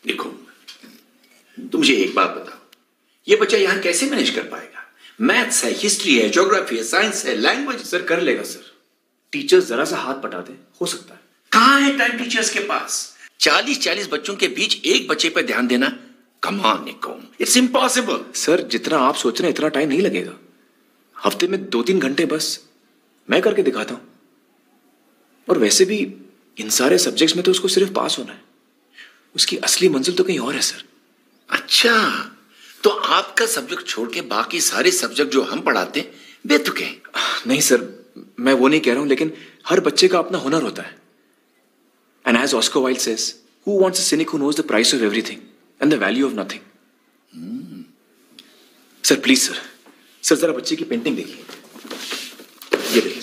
देखो तुम मुझे एक बात बताओ। ये बच्चा यहाँ कैसे मैनेज कर पाएगा? मैथ्स है हिस्ट्री है ज्योग्राफी है साइंस है लैंग्वेज सर कर लेगा सर टीचर्स जरा सा हाथ पटा दे हो सकता है। कहाँ है टाइम टीचर्स के पास? चालीस चालीस बच्चों के बीच एक बच्चे पर ध्यान देना come on Nikumbh it's impossible sir जितना आप सोच रहे हैं इतना टाइम नहीं लगेगा। हफ़्ते में दो तीन घंटे बस। मैं करके दिखाता हूँ। और वैसे भी इन सारे सब्जेक्ट्स में तो उसको सिर्फ़ पास होना है। उसकी असली मंजिल तो कहीं और है सर अच्छा तो आपका सब्जेक्ट छोड़ के बाकी सारे सब्जेक्ट जो हम पढ़ाते हैं बेतुके नहीं सर मैं वो नहीं कह रहा हूँ लेकिन हर बच्चे का अपना हुनर होता है। And as Oscar Wilde says who wants a cynic who knows the price of everything and the value of nothing sir please sir sir जरा बच्चे की पेंटिंग देखिए। ये देखिए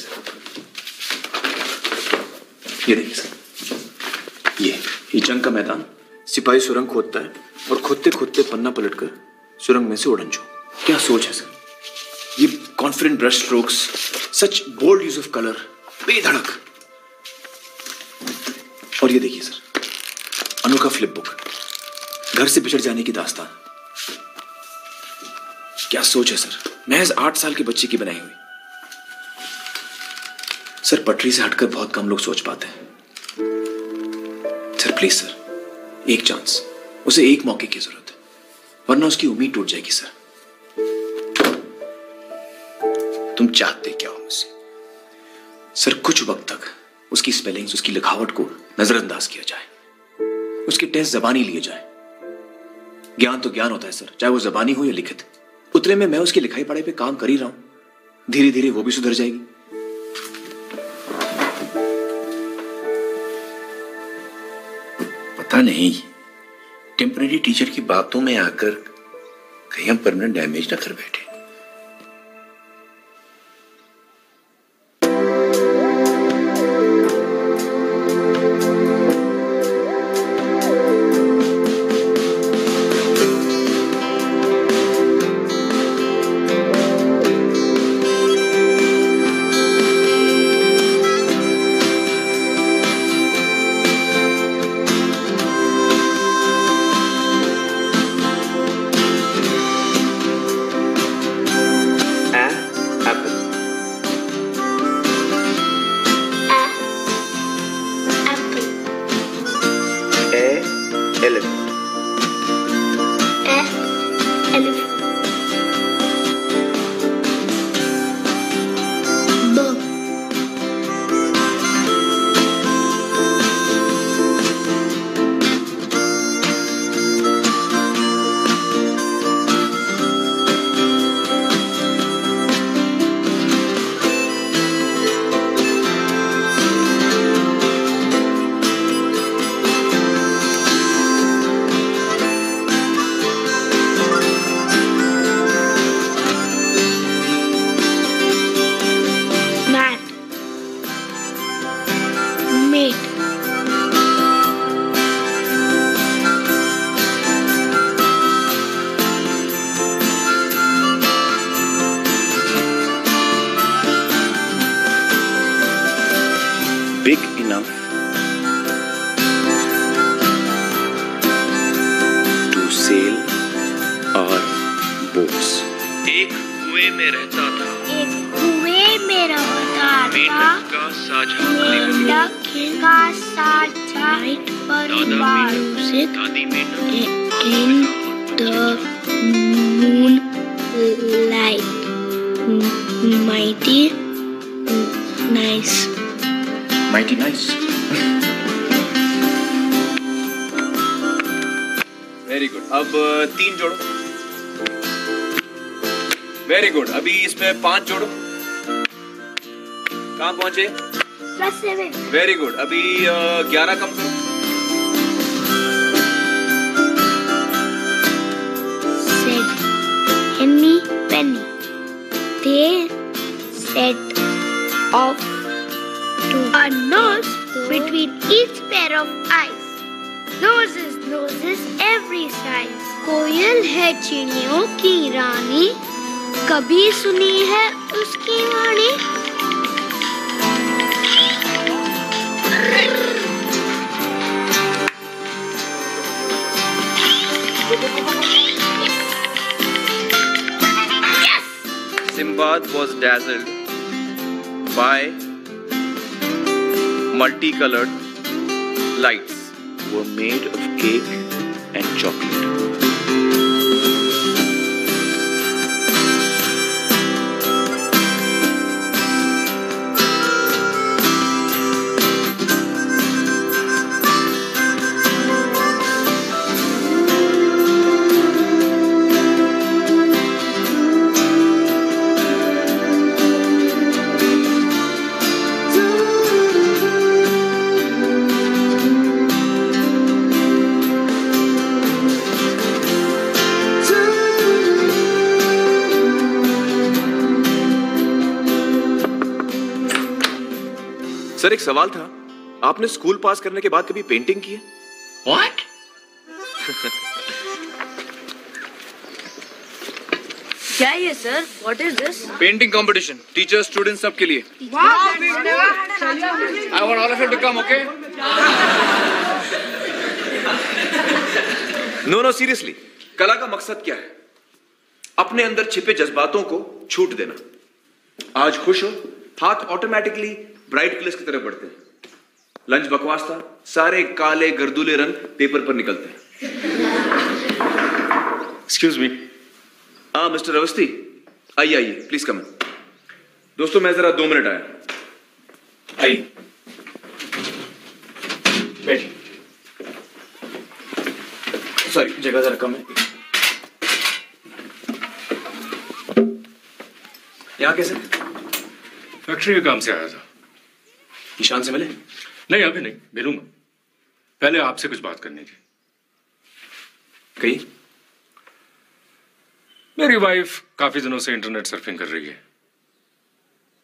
ये देखिए सर। ये ये जंग का मैदान। सिपाही सुरंग खोदता है और खोदते खोदते पन्ना पलटकर सुरंग में से उड़न छो क्या सोच है सर? ये confident brush strokes such bold use of colour बेधड़क। और ये देखिए सर, अनोखा फ्लिप बुक घर से बिछड़ जाने की दास्तान। क्या सोच है सर? महज आठ साल के बच्चे की बनाई हुई। सर, पटरी से हटकर बहुत कम लोग सोच पाते हैं। सर प्लीज़ सर, एक चांस उसे एक मौके की ज़रूरत है, वरना उसकी उम्मीद टूट जाएगी, सर। तुम चाहते क्या हो मुझसे? सर, कुछ वक्त तक उसकी स्पेलिंग्स उसकी लिखावट को नजरअंदाज किया जाए, उसके टेस्ट जबानी लिए जाए। ज्ञान तो ज्ञान होता है, सर, चाहे वो जबानी हो या लिखित। उतने में मैं उसकी लिखाई पढ़ाई पे काम कर ही रहा हूँ। धीरे धीरे वो भी सुधर जाएगी। पता नहीं। टेम्पररी टीचर की बातों में आकर कहीं हम परमानेंट डैमेज ना कर बैठे। गुड अभी सर एक सवाल था। आपने स्कूल पास करने के बाद कभी पेंटिंग की है? What? क्या ये sir? What is this painting competition teachers students सबके लिए. I want all of you to come okay no no seriously कला का मकसद क्या है? अपने अंदर छिपे जज्बातों को छूट देना। आज खुश हो? हाथ ऑटोमेटिकली ब्राइट कलर्स की तरफ़ बढ़ते हैं। लंच बकवास था सारे काले गर्दूले रंग पेपर पर निकलते हैं। एक्सक्यूज मी हाँ मिस्टर अवस्थी आइए आइए प्लीज़ कम दोस्तों मैं जरा दो मिनट आया। आइए। बैठिए। सॉरी जगह जरा कम है। यहाँ कैसे? फैक्ट्री के काम से आया था। ईशान से मिले? नहीं अभी नहीं मिलूँगा। पहले आपसे कुछ बात करनी थी। कही मेरी वाइफ काफ़ी दिनों से इंटरनेट सर्फिंग कर रही है।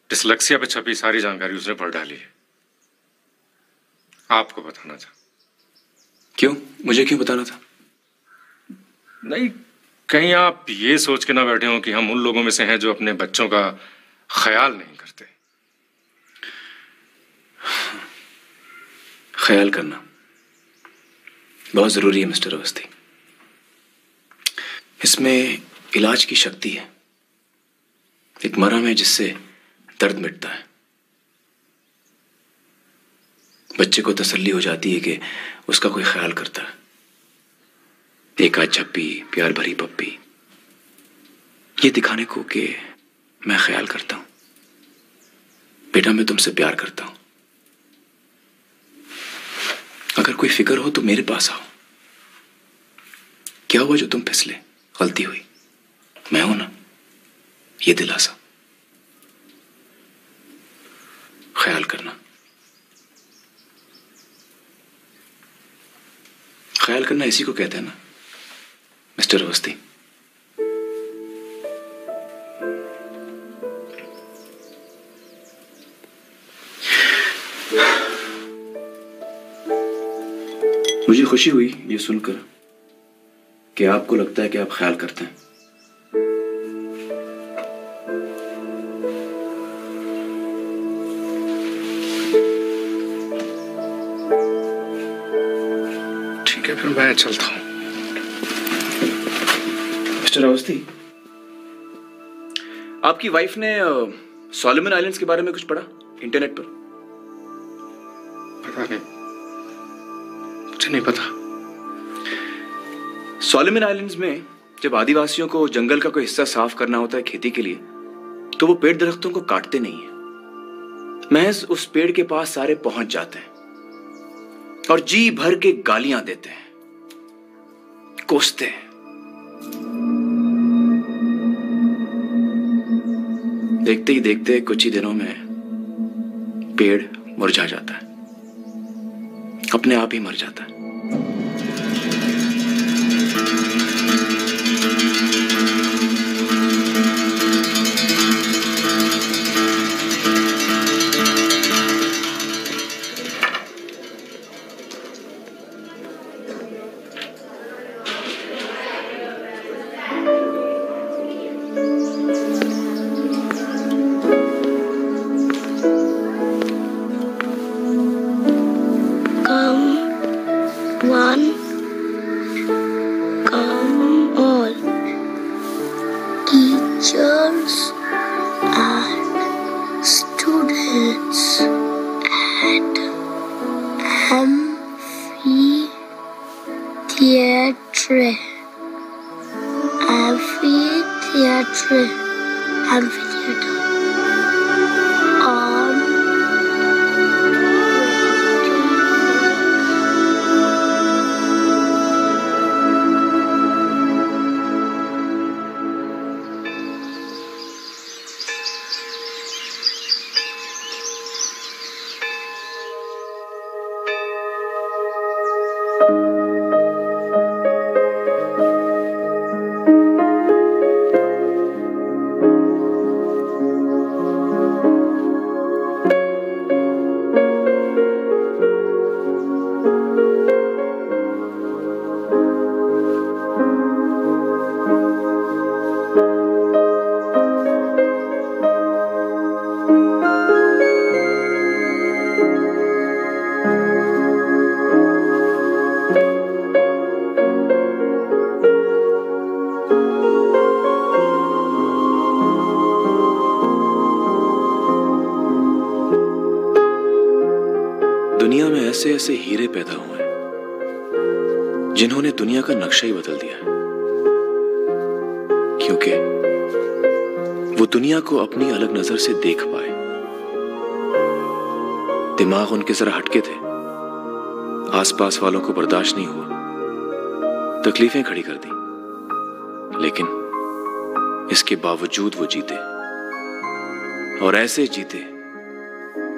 डिसलेक्सिया पे छपी सारी जानकारी उसने पढ़ डाली है। आपको बताना था। क्यों? मुझे क्यों बताना था? नहीं कहीं आप ये सोच के ना बैठे हो कि हम उन लोगों में से हैं जो अपने बच्चों का ख्याल नहीं करते। ख्याल करना बहुत ज़रूरी है, मिस्टर अवस्थी। इसमें इलाज की शक्ति है। एक मरहम है जिससे दर्द मिटता है। बच्चे को तसल्ली हो जाती है कि उसका कोई ख्याल करता है। एक आध छप्पी प्यार भरी पप्पी। ये दिखाने को कि मैं ख्याल करता हूँ। बेटा, मैं तुमसे प्यार करता हूँ। अगर कोई फ़िक्र हो तो मेरे पास आओ। क्या हुआ जो तुम फिसले? गलती हुई। मैं हूँ ना? ये दिलासा। ख्याल करना। ख्याल करना इसी को कहते हैं ना, मिस्टर अवस्थी। मुझे खुशी हुई ये सुनकर कि आपको लगता है कि आप ख्याल करते हैं। ठीक है फिर मैं चलता हूँ। मिस्टर अवस्थी आपकी वाइफ ने सोलोमन आइलैंड्स के बारे में कुछ पढ़ा? इंटरनेट पर? नहीं पता। सोलोमन आइलैंड्स में जब आदिवासियों को जंगल का कोई हिस्सा साफ़ करना होता है खेती के लिए तो वो पेड़ दरख्तों को काटते नहीं है। महज उस पेड़ के पास सारे पहुँच जाते हैं और जी भर के गालियाँ देते हैं, कोसते हैं। देखते ही देखते कुछ ही दिनों में पेड़ मुरझा जाता है। अपने आप ही मर जाता है। नक्शा ही बदल दिया क्योंकि वो दुनिया को अपनी अलग नज़र से देख पाए। दिमाग उनके जरा हटके थे। आसपास वालों को बर्दाश्त नहीं हुआ। तकलीफें खड़ी कर दी। लेकिन इसके बावजूद वो जीते। और ऐसे जीते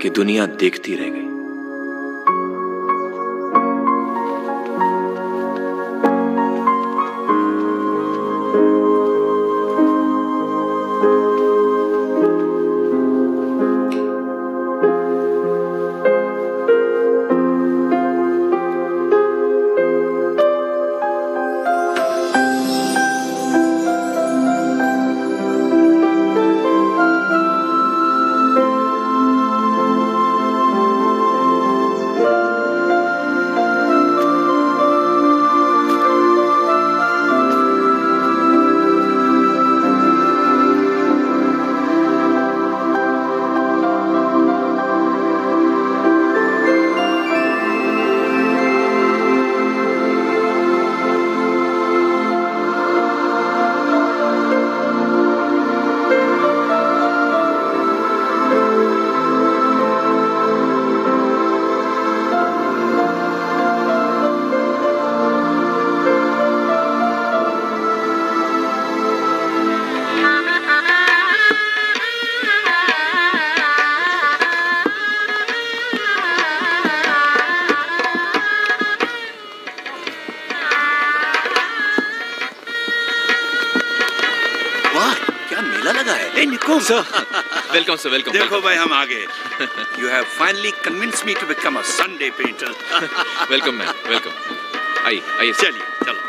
कि दुनिया देखती रह गई। वेलकम सर वेलकम देखो भाई हम आ गए you have finally convince me to become a Sunday painter welcome ma'am welcome आइए आइए चलिए चलो।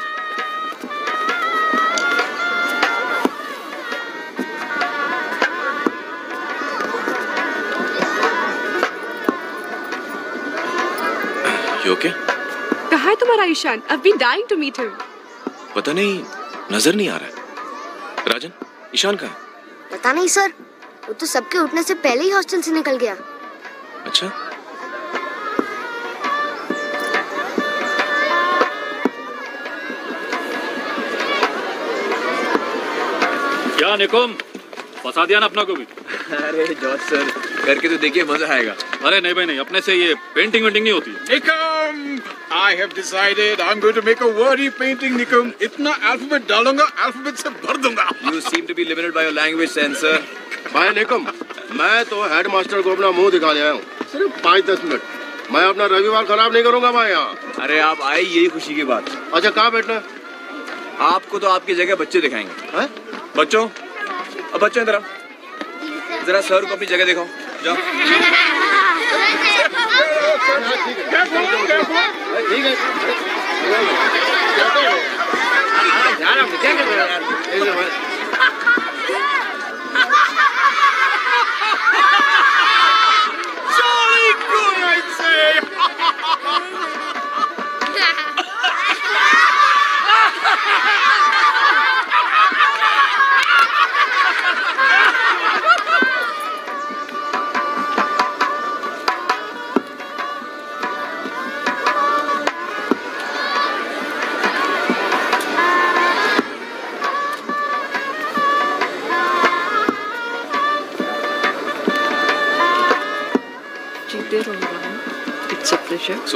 यू ओके कहा है तुम्हारा Ishan? I've been dying to meet him. पता नहीं नज़र नहीं आ रहा है। राजन ईशान कहाँ है? पता नहीं सर वो तो सबके उठने से पहले ही हॉस्टल से निकल गया अच्छा क्या निकुम फंसा दिया ना अपना को भी अरे जॉर्ज सर करके तो देखिए मज़ा आएगा अरे नहीं भाई नहीं अपने से ये पेंटिंग वेंटिंग नहीं होती Nikum, I have decided I'm going to make a wordy painting, Nikum. इतना अल्फ़ाबेट डालूँगा, अल्फ़ाबेट से भर दूँगा. You seem to be limited by your language sense, sir. भाई निकम मैं तो हेड मास्टर को अपना मुँह दिखाने आया हूँ सिर्फ़ पाँच दस मिनट मैं अपना रविवार खराब नहीं करूँगा भाई यहाँ अरे आप आए यही खुशी की बात अच्छा कहाँ बैठना आपको तो आपकी जगह बच्चे दिखाएँगे हैं? बच्चों अब बच्चों इधर जरा सर को अपनी जगह दिखाओ जाओ ठीक है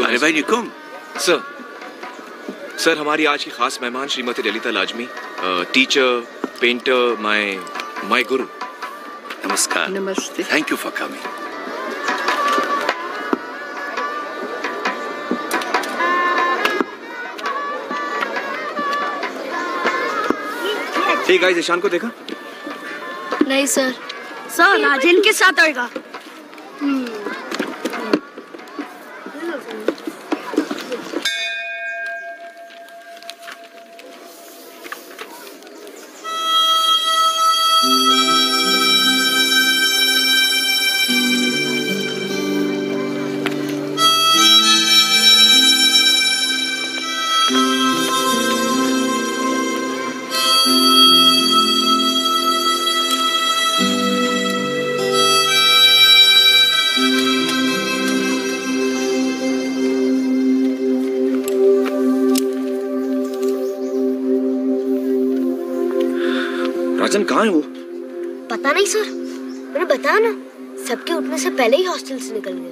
अरे भाई निकुम सर सर हमारी आज की खास मेहमान श्रीमती ललिता लाजमी teacher painter my my guru नमस्कार नमस्ते thank you for coming hey guys Ishan को देखा? नहीं सर सर राजन के साथ आएगा। राजन कहाँ है वो? पता नहीं, सर। मैंने बताया ना, सबके उठने से पहले ही हॉस्टल से निकल गया।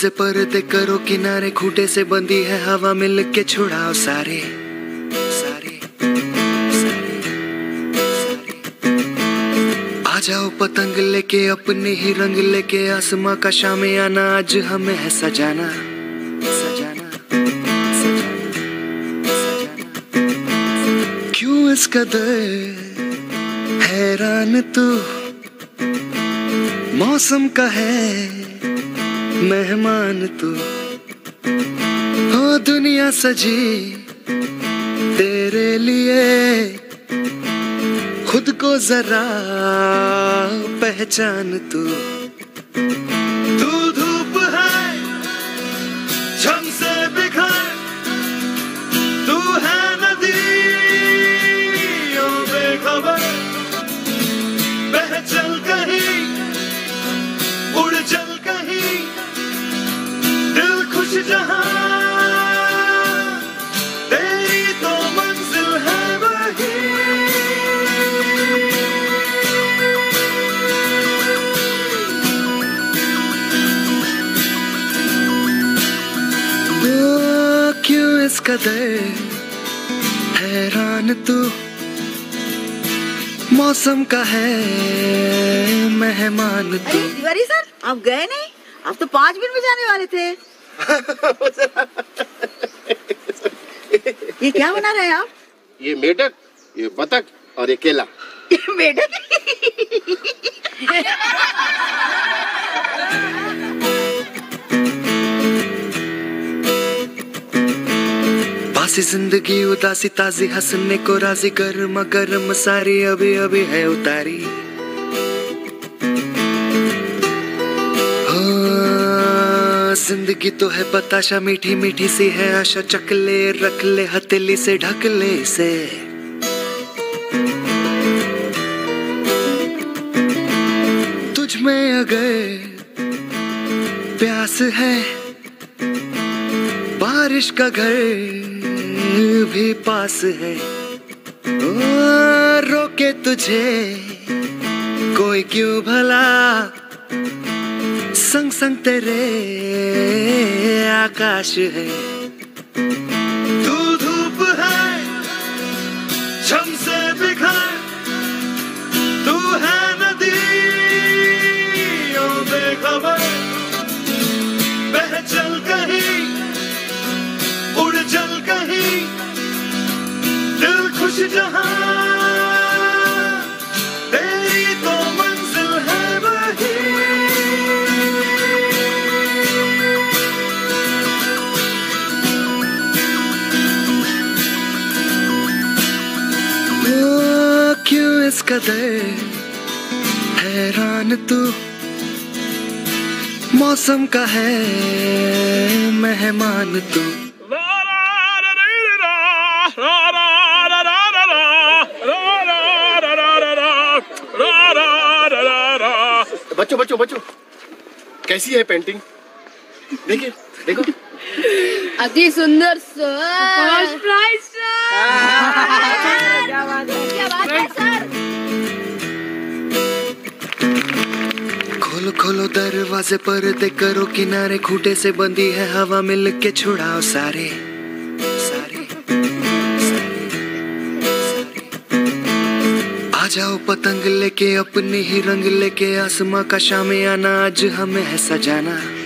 दरवाजे पर्दे करो, किनारे खूटे से बंदी है हवा मिल के छुड़ाओ सारे। सारे आ जाओ पतंग लेके, अपने ही रंग लेके, आसमां का शाम आना, आज हमें है सजाना सजाना। क्यों इस कदर हैरान तू? मौसम का है मेहमान तू। हो दुनिया सजी तेरे लिए खुद को जरा पहचान तू। का है मेहमान तू। तिवारी सर आप गए नहीं? आप तो पाँच मिनट में जाने वाले थे। ये क्या बना रहे हैं आप? ये मेढक ये बतख और ये केला। मेढक? बासी ज़िंदगी उदासी ताजी हंसने को राज़ी गर्म गर्म सारी अभी अभी है उतारी। हाँ, ज़िंदगी तो है बताशा मीठी मीठी सी है आशा चकले रख ले हथेली से ढक ले से तुझ में अगर प्यास है बारिश का घर भी पास है। ओ, रोके तुझे। कोई क्यों भला? संग संग तेरे आकाश है। तू खुश तेरी तो मंजिल है वही। क्यों इस कदर? हैरान तू। मौसम का है, मेहमान तू। बच्चों बच्चों बच्चों। कैसी है पेंटिंग देखिए देखो। अति सुंदर फ़र्स्ट प्राइज क्या बात क्या बात सर खोलो खोलो दरवाजे पर दे करो किनारे खूटे से बंदी है हवा मिल के छुड़ाओ सारे। जाओ पतंग लेके, अपने ही रंग लेके, आसमां का शामे आना आज हमें है सजाना।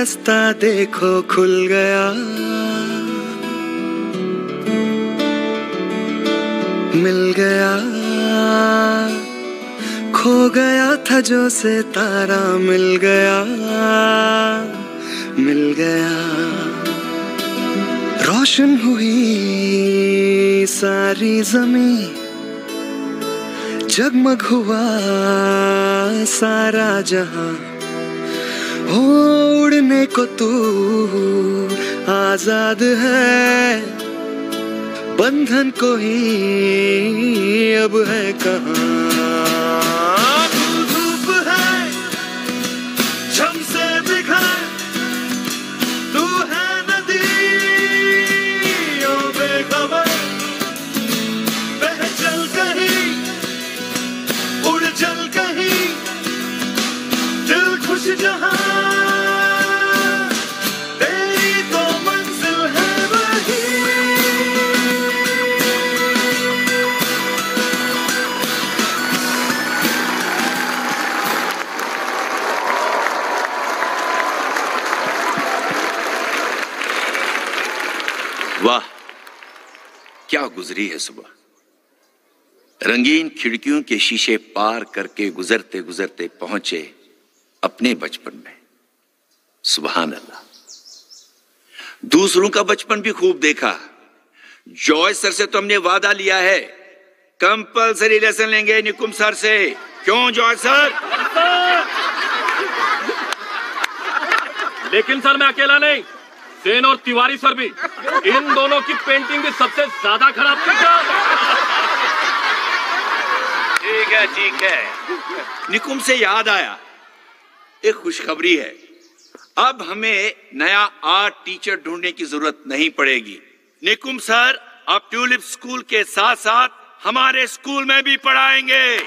रास्ता देखो खुल गया। मिल गया। खो गया था जो से तारा मिल गया। मिल गया। रोशन हुई सारी जमी जगमग हुआ सारा जहाँ। हो उड़ने को तू आज़ाद है। बंधन को ही अब है कहाँ? क्या गुजरी है सुबह? रंगीन खिड़कियों के शीशे पार करके गुजरते गुजरते पहुँचे अपने बचपन में। सुबहान अल्लाह दूसरों का बचपन भी खूब देखा। जॉय सर से तो हमने वादा लिया है, कंपलसरी लेसन लेंगे निकुम सर से। क्यों जॉय सर? लेकिन सर, मैं अकेला नहीं। सेन और तिवारी सर भी। इन दोनों की पेंटिंग भी सबसे ज़्यादा खराब थी। ठीक है ठीक है। निकुम से याद आया। एक खुशखबरी है। अब हमें नया आर्ट टीचर ढूँढने की ज़रूरत नहीं पड़ेगी। निकुम सर अब ट्यूलिप स्कूल के साथ साथ हमारे स्कूल में भी पढ़ाएँगे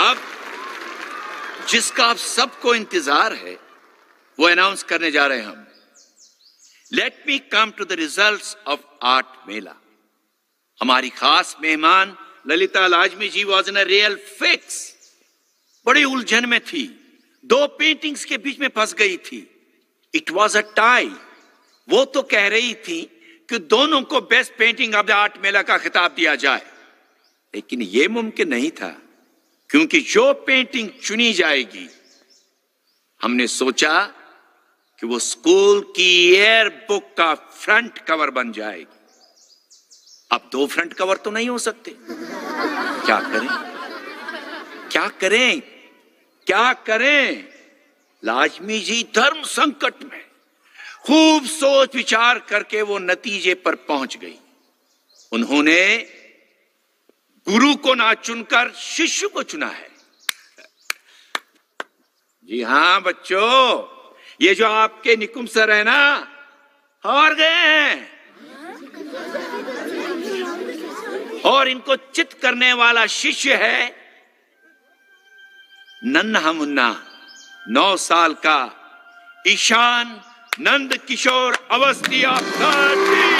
अब जिसका आप सबको इंतज़ार है, वो अनाउंस करने जा रहे हैं हम। Let me come to the results of art mela हमारी खास मेहमान Lalita Lajmi ji was in real fix बड़ी उलझन में थी। दो पेंटिंग्स के बीच में फंस गई थी। इट वॉज़ अ टाई वो तो कह रही थी कि दोनों को best painting of the art mela का खिताब दिया जाए। लेकिन यह मुमकिन नहीं था। क्योंकि जो पेंटिंग चुनी जाएगी, हमने सोचा कि वो स्कूल की एयर बुक का फ्रंट कवर बन जाएगी। अब दो फ्रंट कवर तो नहीं हो सकते। क्या करें? क्या करें? क्या करें? लाजमी जी, धर्म संकट में खूब सोच विचार करके वो नतीजे पर पहुँच गई। उन्होंने गुरु को ना चुनकर शिष्य को चुना है। जी हाँ, बच्चों, ये जो आपके निकुम सर है ना हार गए हैं। और इनको चित करने वाला शिष्य है नन्हा मुन्ना नौ साल का Ishan Nand Kishore Awasthi of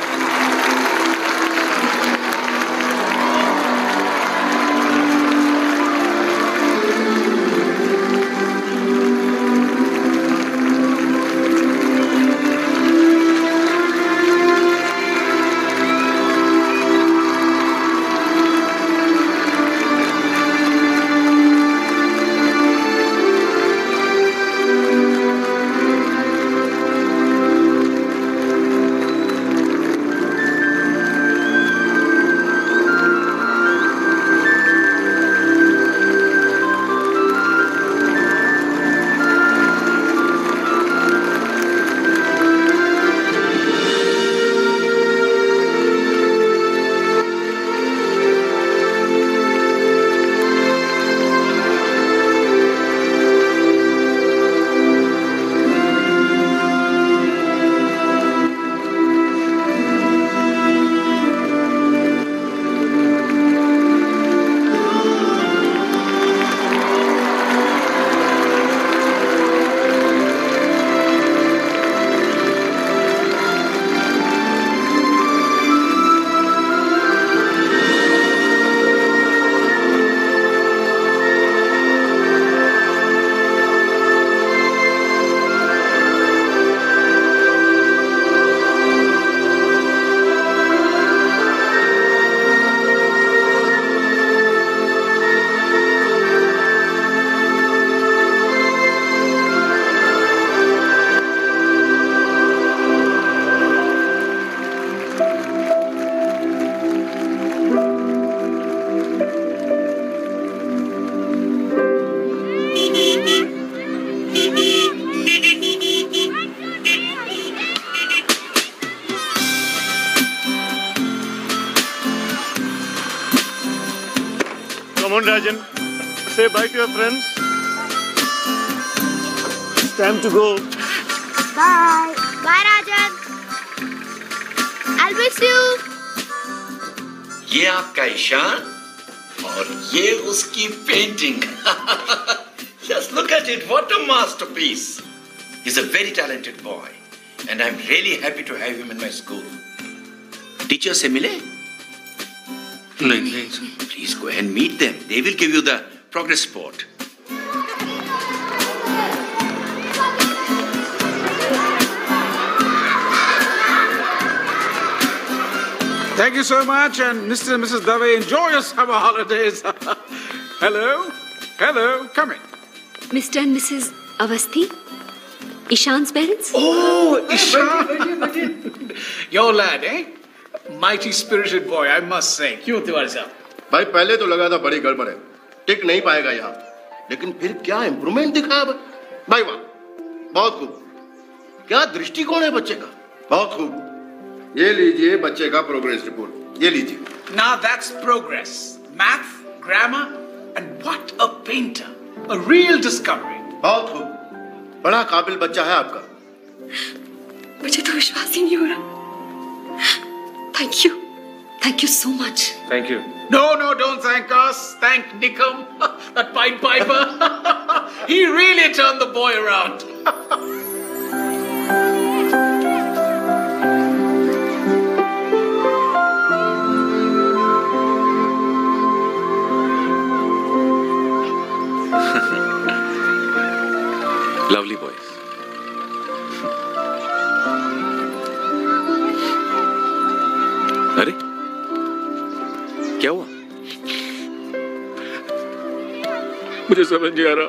your friends. It's time to go. Bye. Bye, Rajan. I'll miss you. ये आपका ईशान और ये उसकी painting Just look at it. What a masterpiece. He's a very talented boy. And I'm really happy to have him in my school. Teacher से मिले? नहीं नहीं Please go and meet them. They will give you the progress report. Thank you so much, and Mr. and Mrs. Dave, enjoy your summer holidays. Hello? Hello? Come in. Mr. and Mrs. Avasthi? Ishan's parents? Oh, Ishan! Your lad, eh? Mighty spirited boy, I must say. क्यों तिवारी साहब? भाई पहले तो लगा था बड़ी गड़बड़ है टिक नहीं पाएगा यहाँ। लेकिन फिर क्या इंप्रूवमेंट दिखा अब? भाई वाह बहुत खूब। क्या दृष्टिकोण है बच्चे का? बहुत खूब। ये लीजिए बच्चे का प्रोग्रेस रिपोर्ट ये लीजिए। Now that's progress. Math, grammar, and what a painter. A real discovery. बहुत खूब। बड़ा काबिल बच्चा है आपका। मुझे तो विश्वास ही नहीं हो रहा। Thank you Thank you so much. Thank you. No, no, don't thank us. Thank Nickum, that Pine Piper. he really turned the boy around. मुझे समझ नहीं आ रहा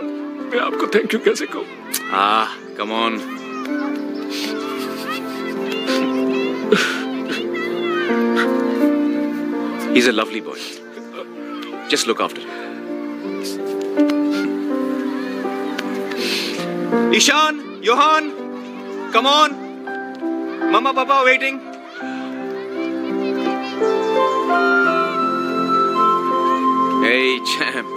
मैं आपको थैंक यू कैसे कहूँ Ah, come on. He's a lovely boy. Just look after him. Ishan, Johan, come on. Mama, Papa are waiting. Hey, champ.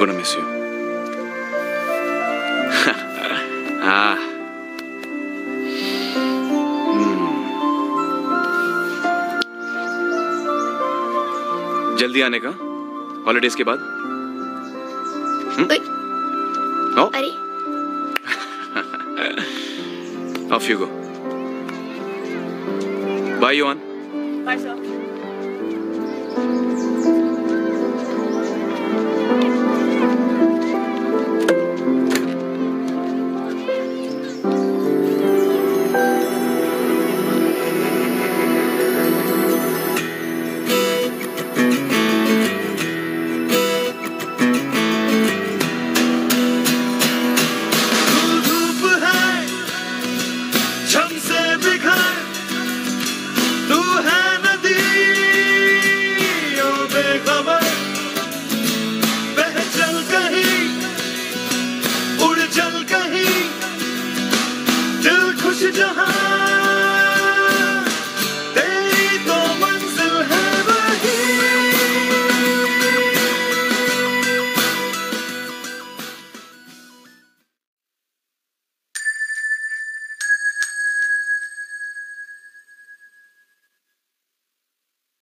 going to miss you. ah. hmm. जल्दी आने का? हॉलीडेज के बाद? हम्म off you go bye you one bye sir